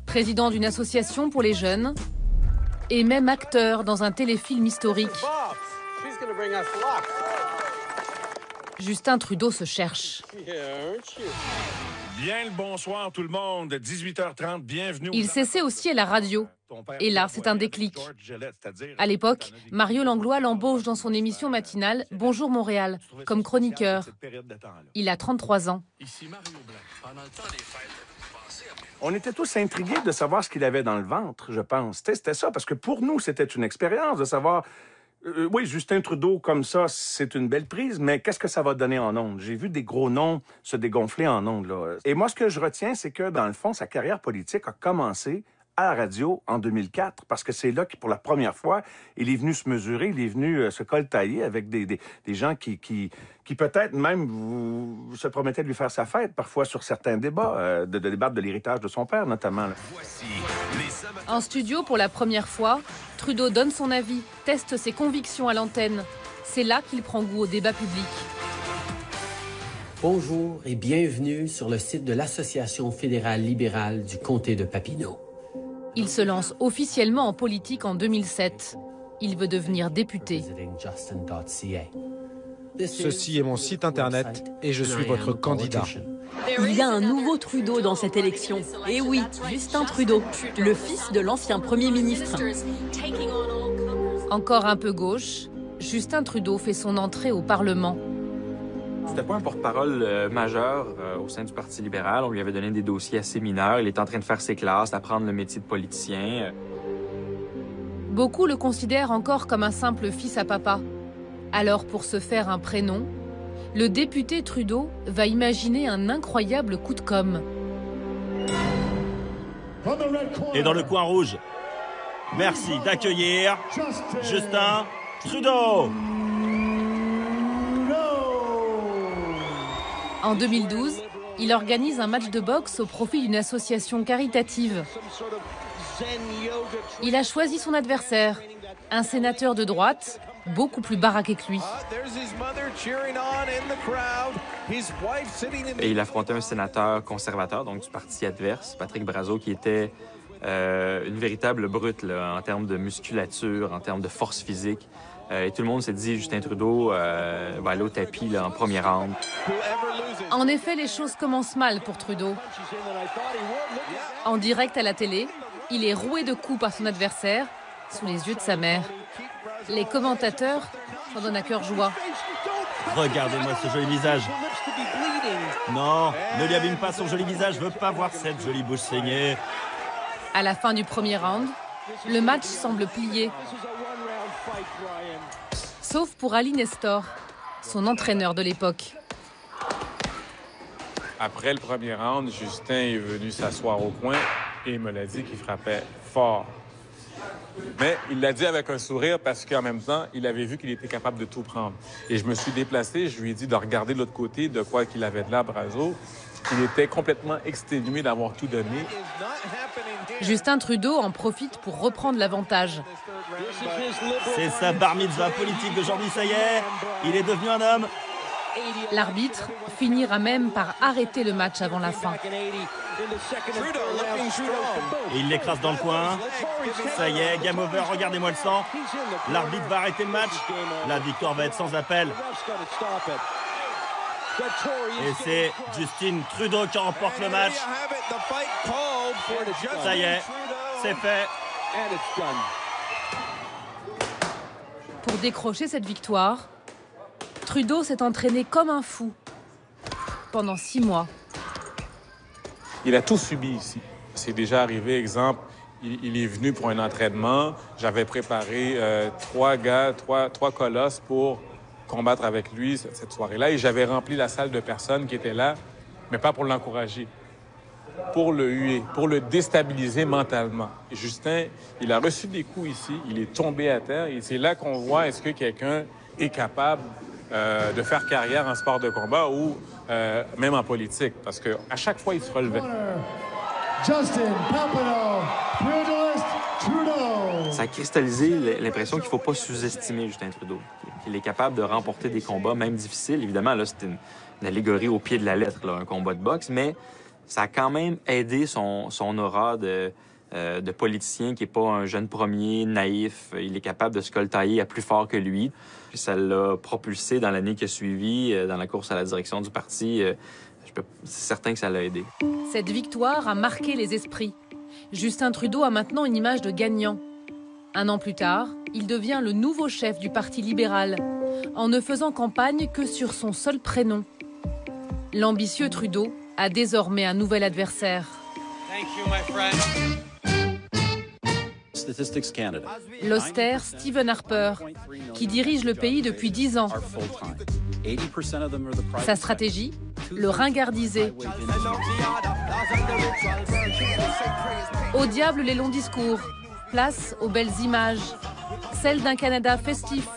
président d'une association pour les jeunes, et même acteur dans un téléfilm historique. Justin Trudeau se cherche. Bien le bonsoir tout le monde, 18h30, bienvenue. Il s'essaie aussi à la radio. Et là, c'est un déclic. À l'époque, Mario Langlois l'embauche dans son émission matinale Bonjour Montréal, comme chroniqueur. Il a 33 ans. On était tous intrigués de savoir ce qu'il avait dans le ventre, je pense. C'était c'était ça, parce que pour nous, c'était une expérience de savoir. Euh, oui, Justin Trudeau, comme ça, c'est une belle prise, mais qu'est-ce que ça va donner en ondes? J'ai vu des gros noms se dégonfler en ondes. Là. Et moi, ce que je retiens, c'est que, dans le fond, sa carrière politique a commencé à la radio en 2004, parce que c'est là que, pour la première fois, il est venu se mesurer, il est venu euh, se coltailler avec des, des, des gens qui, qui, qui peut-être même vous, se promettaient de lui faire sa fête, parfois sur certains débats, euh, de, de débattre de l'héritage de son père, notamment. là. En studio, pour la première fois, Trudeau donne son avis, teste ses convictions à l'antenne. C'est là qu'il prend goût au débat public. Bonjour et bienvenue sur le site de l'Association fédérale libérale du comté de Papineau. Il se lance officiellement en politique en 2007. Il veut devenir député. Ceci est mon site internet et je suis votre candidat. Il y a un nouveau Trudeau dans cette élection. Et oui, Justin Trudeau, le fils de l'ancien Premier ministre. Encore un peu gauche, Justin Trudeau fait son entrée au Parlement. C'était pas un porte-parole euh, majeur euh, au sein du Parti libéral. On lui avait donné des dossiers assez mineurs. Il est en train de faire ses classes, d'apprendre le métier de politicien. Euh, Beaucoup le considèrent encore comme un simple fils à papa. Alors pour se faire un prénom, le député Trudeau va imaginer un incroyable coup de com'. Et dans le coin rouge, merci d'accueillir Justin Trudeau. En 2012, il organise un match de boxe au profit d'une association caritative. Il a choisi son adversaire, un sénateur de droite, beaucoup plus baraqué que lui. Et il affrontait un sénateur conservateur, donc du parti adverse, Patrick Brazo, qui était euh, une véritable brute là, en termes de musculature, en termes de force physique. Euh, et tout le monde s'est dit, Justin Trudeau euh, va aller au tapis là, en première round. En effet, les choses commencent mal pour Trudeau. En direct à la télé, il est roué de coups par son adversaire, sous les yeux de sa mère. Les commentateurs s'en donnent à cœur joie. Regardez-moi ce joli visage. Non, ne lui abîme pas son joli visage, je veux pas voir cette jolie bouche saignée. À la fin du premier round, le match semble plié. Sauf pour Ali Nestor, son entraîneur de l'époque. Après le premier round, Justin est venu s'asseoir au coin et me l'a dit qu'il frappait fort. Mais il l'a dit avec un sourire parce qu'en même temps, il avait vu qu'il était capable de tout prendre. Et je me suis déplacé, je lui ai dit de regarder de l'autre côté, de quoi qu'il avait de là, Brazo. Il était complètement exténué d'avoir tout donné. Justin Trudeau en profite pour reprendre l'avantage. C'est sa bar mitzvah politique d'aujourd'hui, ça y est. Il est devenu un homme. L'arbitre finira même par arrêter le match avant la fin. Et il l'écrase dans le coin. Ça y est, game over, regardez-moi le sang. L'arbitre va arrêter le match. La victoire va être sans appel. Et c'est Justin Trudeau qui remporte le match. Ça y est, c'est fait. Pour décrocher cette victoire, Trudeau s'est entraîné comme un fou pendant six mois. Il a tout subi ici. C'est déjà arrivé, exemple, il, est venu pour un entraînement. J'avais préparé euh, trois gars, trois, trois colosses pour combattre avec lui cette soirée-là. Et j'avais rempli la salle de personnes qui étaient là, mais pas pour l'encourager, pour le huer, pour le déstabiliser mentalement. Et Justin, il a reçu des coups ici, il est tombé à terre. Et c'est là qu'on voit est-ce que quelqu'un est capable euh, de faire carrière en sport de combat ou euh, même en politique. Parce qu'à chaque fois, il se relevait. Justin Trudeau. Ça a cristallisé l'impression qu'il ne faut pas sous-estimer Justin Trudeau. Qu'il est capable de remporter des combats, même difficiles. Évidemment, là, c'est une, une allégorie au pied de la lettre, là, un combat de boxe, mais ça a quand même aidé son, aura de, euh, de politicien qui n'est pas un jeune premier naïf. Il est capable de se coltailler à plus fort que lui. Ça l'a propulsé dans l'année qui a suivi, euh, dans la course à la direction du parti. Euh, C'est certain que ça l'a aidé. Cette victoire a marqué les esprits. Justin Trudeau a maintenant une image de gagnant. Un an plus tard, il devient le nouveau chef du Parti libéral, en ne faisant campagne que sur son seul prénom. L'ambitieux Trudeau a désormais un nouvel adversaire. Thank you, my friend. Statistics Canada. L'austère Stephen Harper, qui dirige le pays depuis dix ans. Are full-time. 80% of them are the private Sa stratégie Le ringardiser. Au diable les longs discours. Place aux belles images. Celle d'un Canada festif,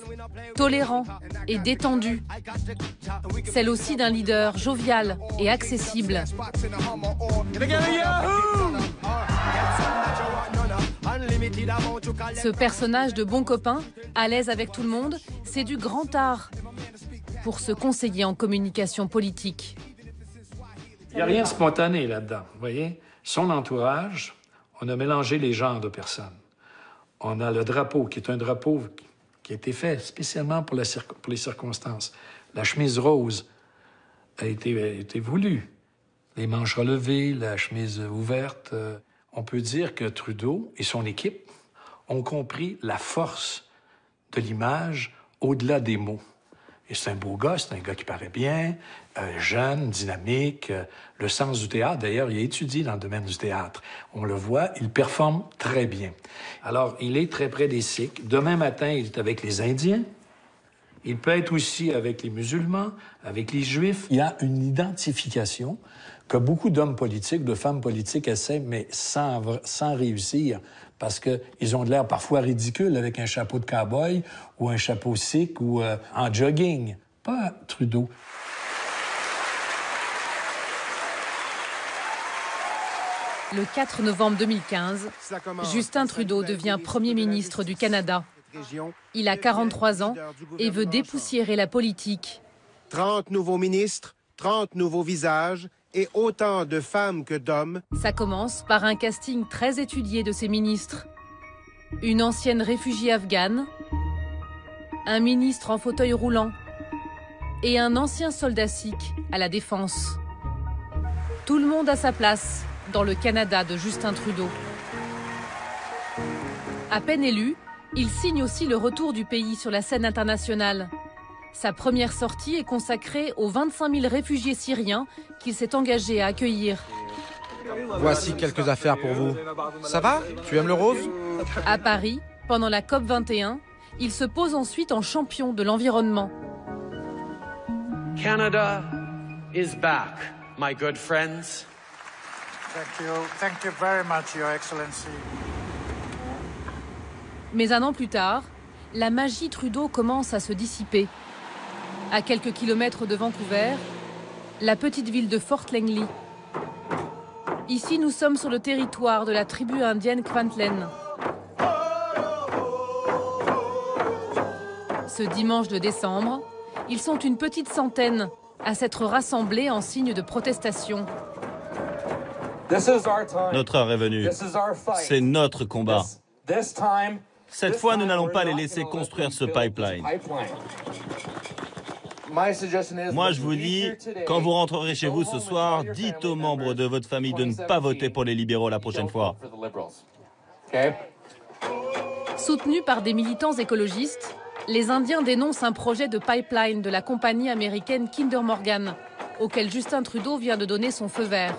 tolérant et détendu. Celle aussi d'un leader jovial et accessible. Ce personnage de bon copain, à l'aise avec tout le monde, c'est du grand art pour se conseiller en communication politique. Il n'y a rien de spontané là-dedans. Voyez, son entourage, on a mélangé les genres de personnes. On a le drapeau, qui est un drapeau qui a été fait spécialement pour, la les circonstances. La chemise rose a été, a été voulue. Les manches relevées, la chemise ouverte. euh, On peut dire que Trudeau et son équipe ont compris la force de l'image au-delà des mots. Et c'est un beau gars, c'est un gars qui paraît bien, euh, jeune, dynamique, euh, le sens du théâtre. D'ailleurs, il a étudié dans le domaine du théâtre. On le voit, il performe très bien. Alors, il est très près des Sikhs. Demain matin, il est avec les Indiens. Il peut être aussi avec les musulmans, avec les juifs. Il y a une identification que beaucoup d'hommes politiques, de femmes politiques essaient, mais sans, sans réussir, parce qu'ils ont de l'air parfois ridicules avec un chapeau de cow-boy ou un chapeau sikh ou euh, en jogging. Pas Trudeau. Le 4 novembre 2015, Justin Trudeau devient Premier ministre du Canada. Il a 43 ans et veut dépoussiérer la politique. 30 nouveaux ministres, 30 nouveaux visages et autant de femmes que d'hommes. Ça commence par un casting très étudié de ses ministres. Une ancienne réfugiée afghane, un ministre en fauteuil roulant et un ancien soldat sikh à la défense. Tout le monde a sa place dans le Canada de Justin Trudeau. À peine élu, il signe aussi le retour du pays sur la scène internationale. Sa première sortie est consacrée aux 25 000 réfugiés syriens qu'il s'est engagé à accueillir. Voici quelques affaires pour vous. Ça va? Tu aimes le rose? À Paris, pendant la COP 21, il se pose ensuite en champion de l'environnement. Canada is back, my good friends. Thank you. Thank you very much, Your Excellency. Mais un an plus tard, la magie Trudeau commence à se dissiper. À quelques kilomètres de Vancouver, la petite ville de Fort Langley. Ici, nous sommes sur le territoire de la tribu indienne Kwantlen. Ce dimanche de décembre, ils sont une petite centaine à s'être rassemblés en signe de protestation. Notre heure est venue. C'est notre combat. Cette fois, nous n'allons pas les laisser construire ce pipeline. Moi, je vous dis, quand vous rentrerez chez vous ce soir, dites aux membres de votre famille de ne pas voter pour les libéraux la prochaine fois. Soutenus par des militants écologistes, les Indiens dénoncent un projet de pipeline de la compagnie américaine Kinder Morgan, auquel Justin Trudeau vient de donner son feu vert.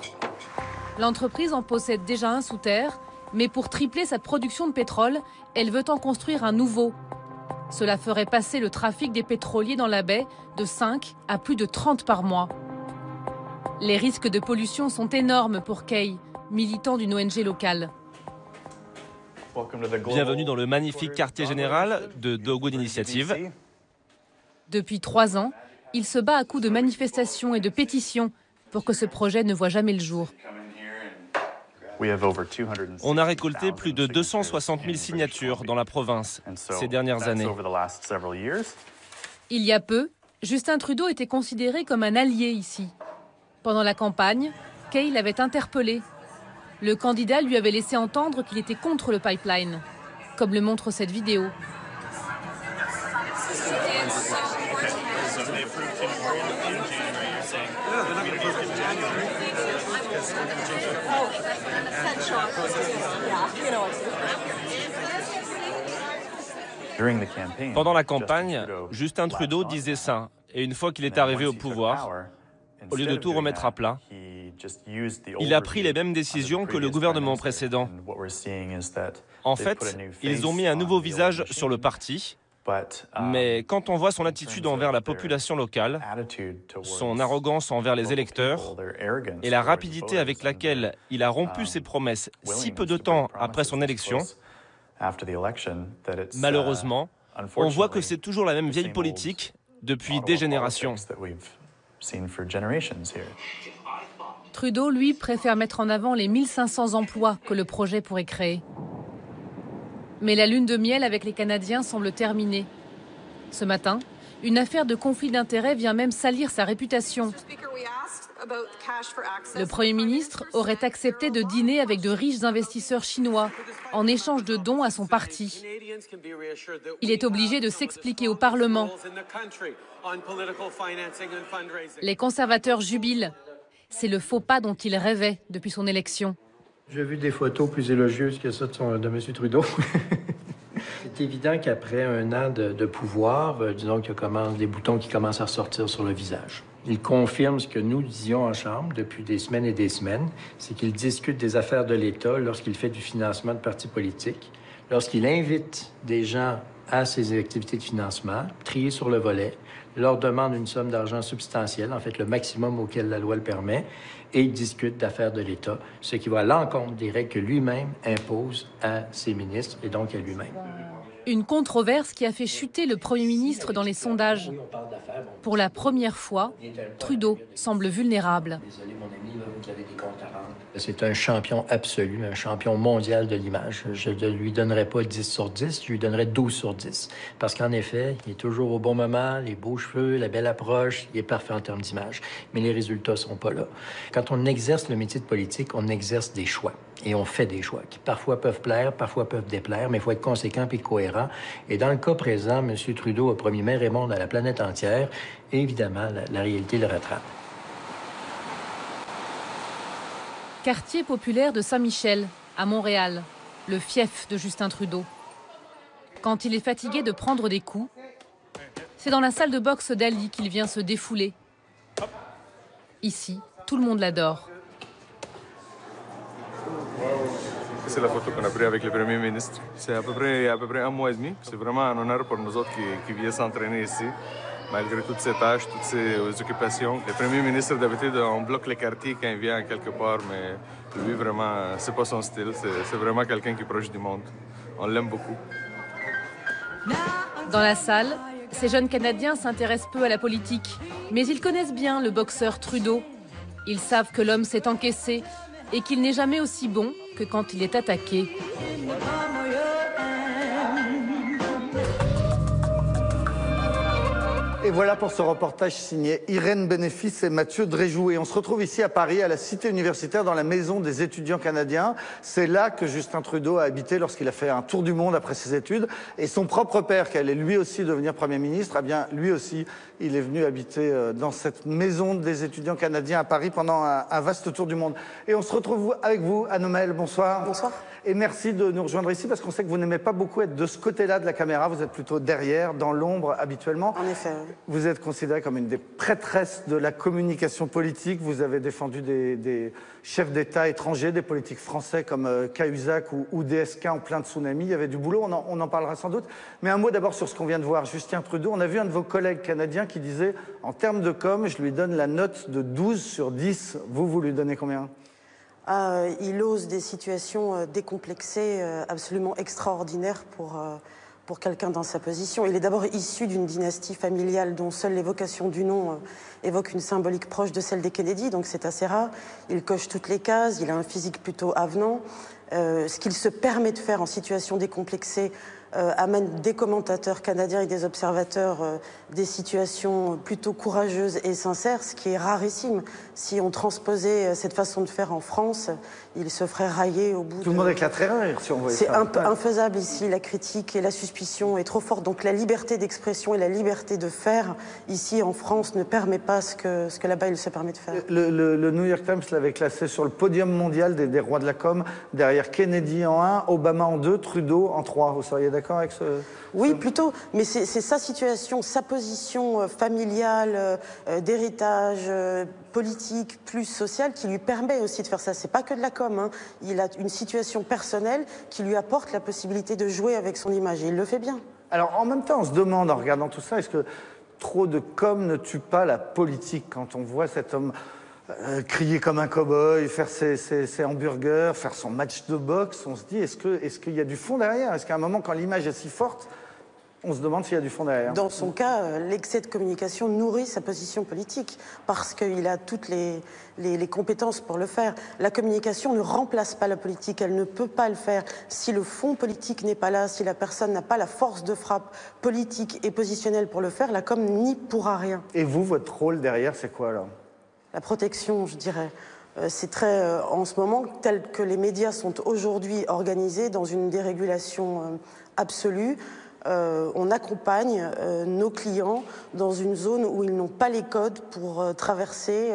L'entreprise en possède déjà un sous terre, mais pour tripler sa production de pétrole, elle veut en construire un nouveau. Cela ferait passer le trafic des pétroliers dans la baie de 5 à plus de 30 par mois. Les risques de pollution sont énormes pour Kay, militant d'une ONG locale. Bienvenue dans le magnifique quartier général de Dogwood Initiative. Depuis trois ans, il se bat à coups de manifestations et de pétitions pour que ce projet ne voit jamais le jour. On a récolté plus de 260 000 signatures dans la province ces dernières années. Il y a peu, Justin Trudeau était considéré comme un allié ici. Pendant la campagne, Kay l'avait interpellé. Le candidat lui avait laissé entendre qu'il était contre le pipeline, comme le montre cette vidéo. Pendant la campagne, Justin Trudeau disait ça. Et une fois qu'il est arrivé au pouvoir, au lieu de tout remettre à plat, il a pris les mêmes décisions que le gouvernement précédent. En fait, ils ont mis un nouveau visage sur le parti, mais quand on voit son attitude envers la population locale, son arrogance envers les électeurs et la rapidité avec laquelle il a rompu ses promesses si peu de temps après son élection, malheureusement, on voit que c'est toujours la même vieille politique depuis des générations. Trudeau, lui, préfère mettre en avant les 1500 emplois que le projet pourrait créer. Mais la lune de miel avec les Canadiens semble terminée. Ce matin, une affaire de conflit d'intérêts vient même salir sa réputation. Le Premier ministre aurait accepté de dîner avec de riches investisseurs chinois en échange de dons à son parti. Il est obligé de s'expliquer au Parlement. Les conservateurs jubilent. C'est le faux pas dont il rêvait depuis son élection. J'ai vu des photos plus élogieuses que ça de, M. Trudeau. C'est évident qu'après un an de, pouvoir, euh, disons qu'il y a des boutons qui commencent à sortir sur le visage. Il confirme ce que nous disions en Chambre depuis des semaines et des semaines, c'est qu'il discute des affaires de l'État lorsqu'il fait du financement de partis politiques, lorsqu'il invite des gens à ses activités de financement, triés sur le volet, leur demande une somme d'argent substantielle, en fait le maximum auquel la loi le permet, et il discute d'affaires de l'État, ce qui va à l'encontre des règles que lui-même impose à ses ministres et donc à lui-même. Une controverse qui a fait chuter le Premier ministre dans les sondages. Pour la première fois, Trudeau semble vulnérable. C'est un champion absolu, un champion mondial de l'image. Je ne lui donnerai pas 10 sur 10, je lui donnerai 12 sur 10. Parce qu'en effet, il est toujours au bon moment, les beaux cheveux, la belle approche, il est parfait en termes d'image. Mais les résultats sont pas là. Quand on exerce le métier de politique, on exerce des choix. Et on fait des choix qui parfois peuvent plaire, parfois peuvent déplaire, mais il faut être conséquent et cohérent. Et dans le cas présent, M. Trudeau a promis mer et monde à la planète entière. Et évidemment, la, la réalité le rattrape. Quartier populaire de Saint-Michel, à Montréal, le fief de Justin Trudeau. Quand il est fatigué de prendre des coups, c'est dans la salle de boxe d'Ali qu'il vient se défouler. Ici, tout le monde l'adore. C'est la photo qu'on a prise avec le Premier ministre. C'est à peu près, à peu près un mois et demi. C'est vraiment un honneur pour nous autres qui, qui viennent s'entraîner ici, malgré toutes ces tâches, toutes ces occupations. Le Premier ministre, d'habitude, on bloque les quartiers quand il vient quelque part, mais lui, vraiment, c'est pas son style. C'est vraiment quelqu'un qui est proche du monde. On l'aime beaucoup. Dans la salle, ces jeunes Canadiens s'intéressent peu à la politique, mais ils connaissent bien le boxeur Trudeau. Ils savent que l'homme s'est encaissé et qu'il n'est jamais aussi bon que quand il est attaqué. Et voilà pour ce reportage signé Irène Bénéfice et Mathieu Dréjou. Et on se retrouve ici à Paris, à la Cité universitaire, dans la maison des étudiants canadiens. C'est là que Justin Trudeau a habité lorsqu'il a fait un tour du monde après ses études. Et son propre père, qui allait lui aussi devenir Premier ministre, eh bien, lui aussi, il est venu habiter euh, dans cette maison des étudiants canadiens à Paris pendant un, vaste tour du monde. Et on se retrouve avec vous, Anne Bonsoir. Bonsoir. Et merci de nous rejoindre ici parce qu'on sait que vous n'aimez pas beaucoup être de ce côté-là de la caméra. Vous êtes plutôt derrière, dans l'ombre habituellement. En effet. Vous êtes considérée comme une des prêtresses de la communication politique. Vous avez défendu des, des chefs d'État étrangers, des politiques français comme euh, Cahuzac ou, ou, DSK en plein tsunami. Il y avait du boulot, on en, on en parlera sans doute. Mais un mot d'abord sur ce qu'on vient de voir. Justin Trudeau, on a vu un de vos collègues canadiens qui disait, en termes de com, je lui donne la note de 12 sur 10. Vous, vous lui donnez combien? Euh, il ose des situations euh, décomplexées, euh, absolument extraordinaires pour, pour quelqu'un dans sa position. Il est d'abord issu d'une dynastie familiale dont seule l'évocation du nom évoque une symbolique proche de celle des Kennedy, donc c'est assez rare. Il coche toutes les cases, il a un physique plutôt avenant. Ce qu'il se permet de faire en situation décomplexée euh, amène des commentateurs canadiens et des observateurs euh, des situations plutôt courageuses et sincères, ce qui est rarissime. Si on transposait euh, cette façon de faire en France, il se ferait railler au bout Tout de... le monde éclaterait si on voyait C'est imp infaisable ici, la critique et la suspicion est trop forte. Donc la liberté d'expression et la liberté de faire, ici en France, ne permet pas ce que, ce que là-bas il se permet de faire. Le, le, le New York Times l'avait classé sur le podium mondial des, des rois de la com, derrière Kennedy en 1, Obama en 2, Trudeau en 3. Vous seriez d'accord avec ce... Oui, plutôt. Mais c'est sa situation, sa position euh, familiale, euh, d'héritage, euh, politique, plus sociale, qui lui permet aussi de faire ça. C'est pas que de la com. Hein. Il a une situation personnelle qui lui apporte la possibilité de jouer avec son image. Et il le fait bien. Alors, en même temps, on se demande, en regardant tout ça, est-ce que trop de com ne tue pas la politique quand on voit cet homme euh, crier comme un cow-boy, faire ses, ses, ses, hamburgers, faire son match de boxe, on se dit est-ce qu'il est y a du fond derrière? Est-ce qu'à un moment, quand l'image est si forte, on se demande s'il y a du fond derrière? Dans son cas, euh, l'excès de communication nourrit sa position politique parce qu'il a toutes les, les, les, compétences pour le faire. La communication ne remplace pas la politique, elle ne peut pas le faire. Si le fond politique n'est pas là, si la personne n'a pas la force de frappe politique et positionnelle pour le faire, la com n'y pourra rien. Et vous, votre rôle derrière, c'est quoi alors? La protection, je dirais. Euh, c'est très, euh, en ce moment, tel que les médias sont aujourd'hui organisés dans une dérégulation euh, absolue, on accompagne nos clients dans une zone où ils n'ont pas les codes pour traverser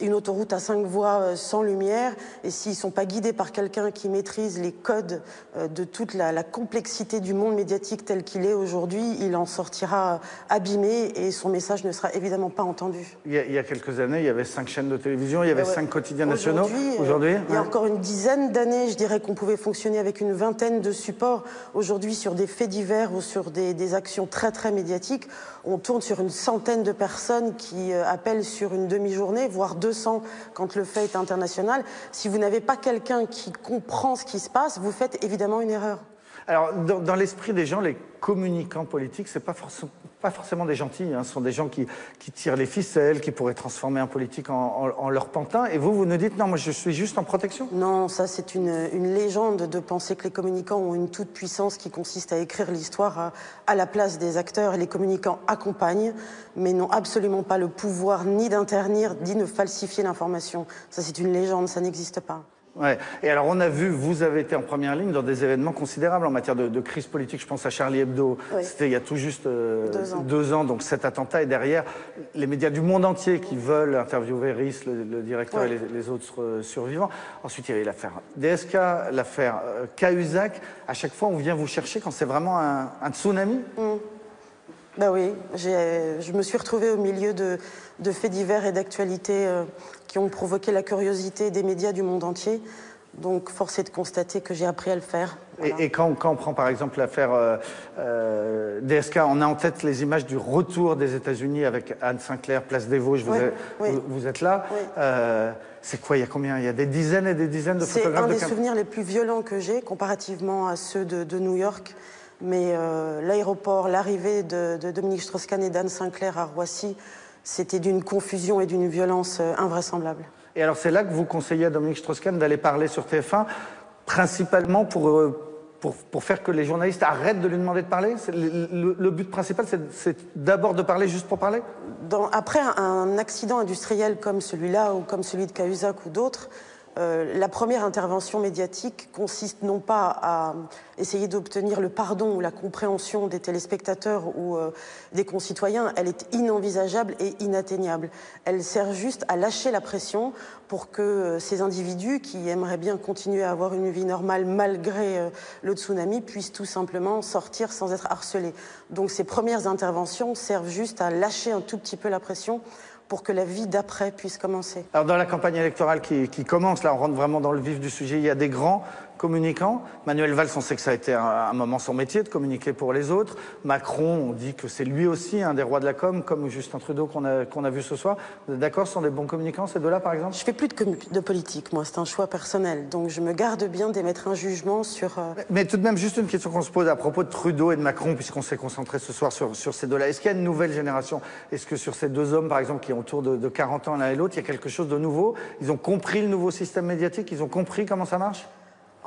une autoroute à cinq voies sans lumière. Et s'ils ne sont pas guidés par quelqu'un qui maîtrise les codes de toute la, la complexité du monde médiatique tel qu'il est aujourd'hui, il en sortira abîmé et son message ne sera évidemment pas entendu. Il y a, il y a quelques années, il y avait cinq chaînes de télévision, il y avait ouais. cinq quotidiens nationaux. Aujourd'hui, il y a encore une dizaine d'années, je dirais qu'on pouvait fonctionner avec une vingtaine de supports. Aujourd'hui, sur des faits divers ou sur des, des, actions très très médiatiques, on tourne sur une centaine de personnes qui euh, appellent sur une demi-journée, voire 200 quand le fait est international. Si vous n'avez pas quelqu'un qui comprend ce qui se passe, vous faites évidemment une erreur. Alors, dans, l'esprit des gens, les communicants politiques, c'est pas forcément pas forcément des gentils, hein. ce sont des gens qui, tirent les ficelles, qui pourraient transformer un politique en, leur pantin. Et vous, vous nous dites, non, moi je suis juste en protection Non, ça c'est une, légende de penser que les communicants ont une toute puissance qui consiste à écrire l'histoire à, la place des acteurs. Les communicants accompagnent, mais n'ont absolument pas le pouvoir ni d'internir, ni de falsifier l'information. Ça c'est une légende, ça n'existe pas. Ouais. Et alors, on a vu, vous avez été en première ligne dans des événements considérables en matière de, de crise politique. Je pense à Charlie Hebdo. Oui. C'était il y a tout juste euh, deux, ans. deux, ans. Donc, cet attentat est derrière les médias du monde entier qui veulent interviewer Riss, le, le directeur, oui. et les, les, autres euh, survivants. Ensuite, il y avait l'affaire DSK, l'affaire euh, Cahuzac. À chaque fois, on vient vous chercher quand c'est vraiment un, un tsunami. Mmh. Ben oui, je me suis retrouvée au milieu de, de faits divers et d'actualités euh, qui ont provoqué la curiosité des médias du monde entier. Donc, force est de constater que j'ai appris à le faire. Et, quand, on prend par exemple l'affaire euh, euh, DSK, on a en tête les images du retour des États-Unis avec Anne Sinclair, place des Vosges, vous, êtes là. Euh, c'est quoi Il y a combien? Il y a des dizaines et des dizaines de photographes C'est un des souvenirs les plus violents que j'ai comparativement à ceux de, New York. Mais l'aéroport, l'arrivée de, de, Dominique Strauss-Kahn et d'Anne Sinclair à Roissy, c'était d'une confusion et d'une violence invraisemblable. Et alors c'est là que vous conseillez à Dominique Strauss-Kahn d'aller parler sur TF1, principalement pour pour, faire que les journalistes arrêtent de lui demander de parler? Le, but principal, c'est d'abord de parler juste pour parler? Après un accident industriel comme celui-là ou comme celui de Cahuzac ou d'autres, euh, la première intervention médiatique consiste non pas à essayer d'obtenir le pardon ou la compréhension des téléspectateurs ou euh, des concitoyens, elle est inenvisageable et inatteignable. Elle sert juste à lâcher la pression pour que euh, ces individus qui aimeraient bien continuer à avoir une vie normale malgré le tsunami puissent tout simplement sortir sans être harcelés. Donc ces premières interventions servent juste à lâcher un tout petit peu la pression pour que la vie d'après puisse commencer. Alors dans la campagne électorale qui, qui, commence, là on rentre vraiment dans le vif du sujet, il y a des grands communicant. Manuel Valls, on sait que ça a été un, moment son métier de communiquer pour les autres. Macron, on dit que c'est lui aussi un des rois de la com, comme Justin Trudeau qu'on a, qu'on a vu ce soir. Vous êtes d'accord, ce sont des bons communicants, ces deux-là, par exemple? Je fais plus de, de politique, moi, c'est un choix personnel. Donc je me garde bien d'émettre un jugement sur... Euh, mais, tout de même, juste une question qu'on se pose à propos de Trudeau et de Macron, puisqu'on s'est concentré ce soir sur, sur ces deux-là. Est-ce qu'il y a une nouvelle génération? Est-ce que sur ces deux hommes, par exemple, qui ont autour de, de 40 ans l'un et l'autre, il y a quelque chose de nouveau? Ils ont compris le nouveau système médiatique? Ils ont compris comment ça marche?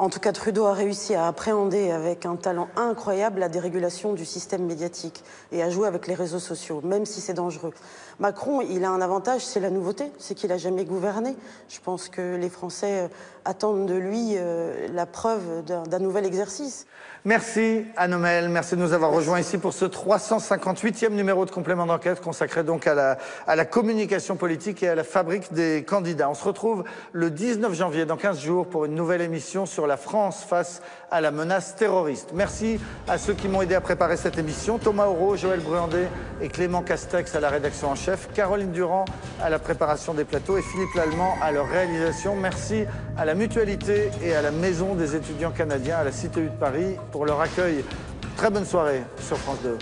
En tout cas, Trudeau a réussi à appréhender avec un talent incroyable la dérégulation du système médiatique et à jouer avec les réseaux sociaux, même si c'est dangereux. Macron, il a un avantage, c'est la nouveauté, c'est qu'il n'a jamais gouverné. Je pense que les Français euh, attendent de lui euh, la preuve d'un nouvel exercice. Merci Anne merci de nous avoir rejoints ici pour ce 358e numéro de complément d'enquête consacré à la, à la communication politique et à la fabrique des candidats. On se retrouve le 19 janvier, dans 15 jours, pour une nouvelle émission sur la France face à la menace terroriste. Merci à ceux qui m'ont aidé à préparer cette émission, Thomas Auro, Joël Bruandé et Clément Castex à la rédaction en chef, Caroline Durand à la préparation des plateaux et Philippe Lallemand à leur réalisation. Merci à la Mutualité et à la Maison des étudiants canadiens à la Cité U de Paris pour leur accueil. Très bonne soirée sur France 2.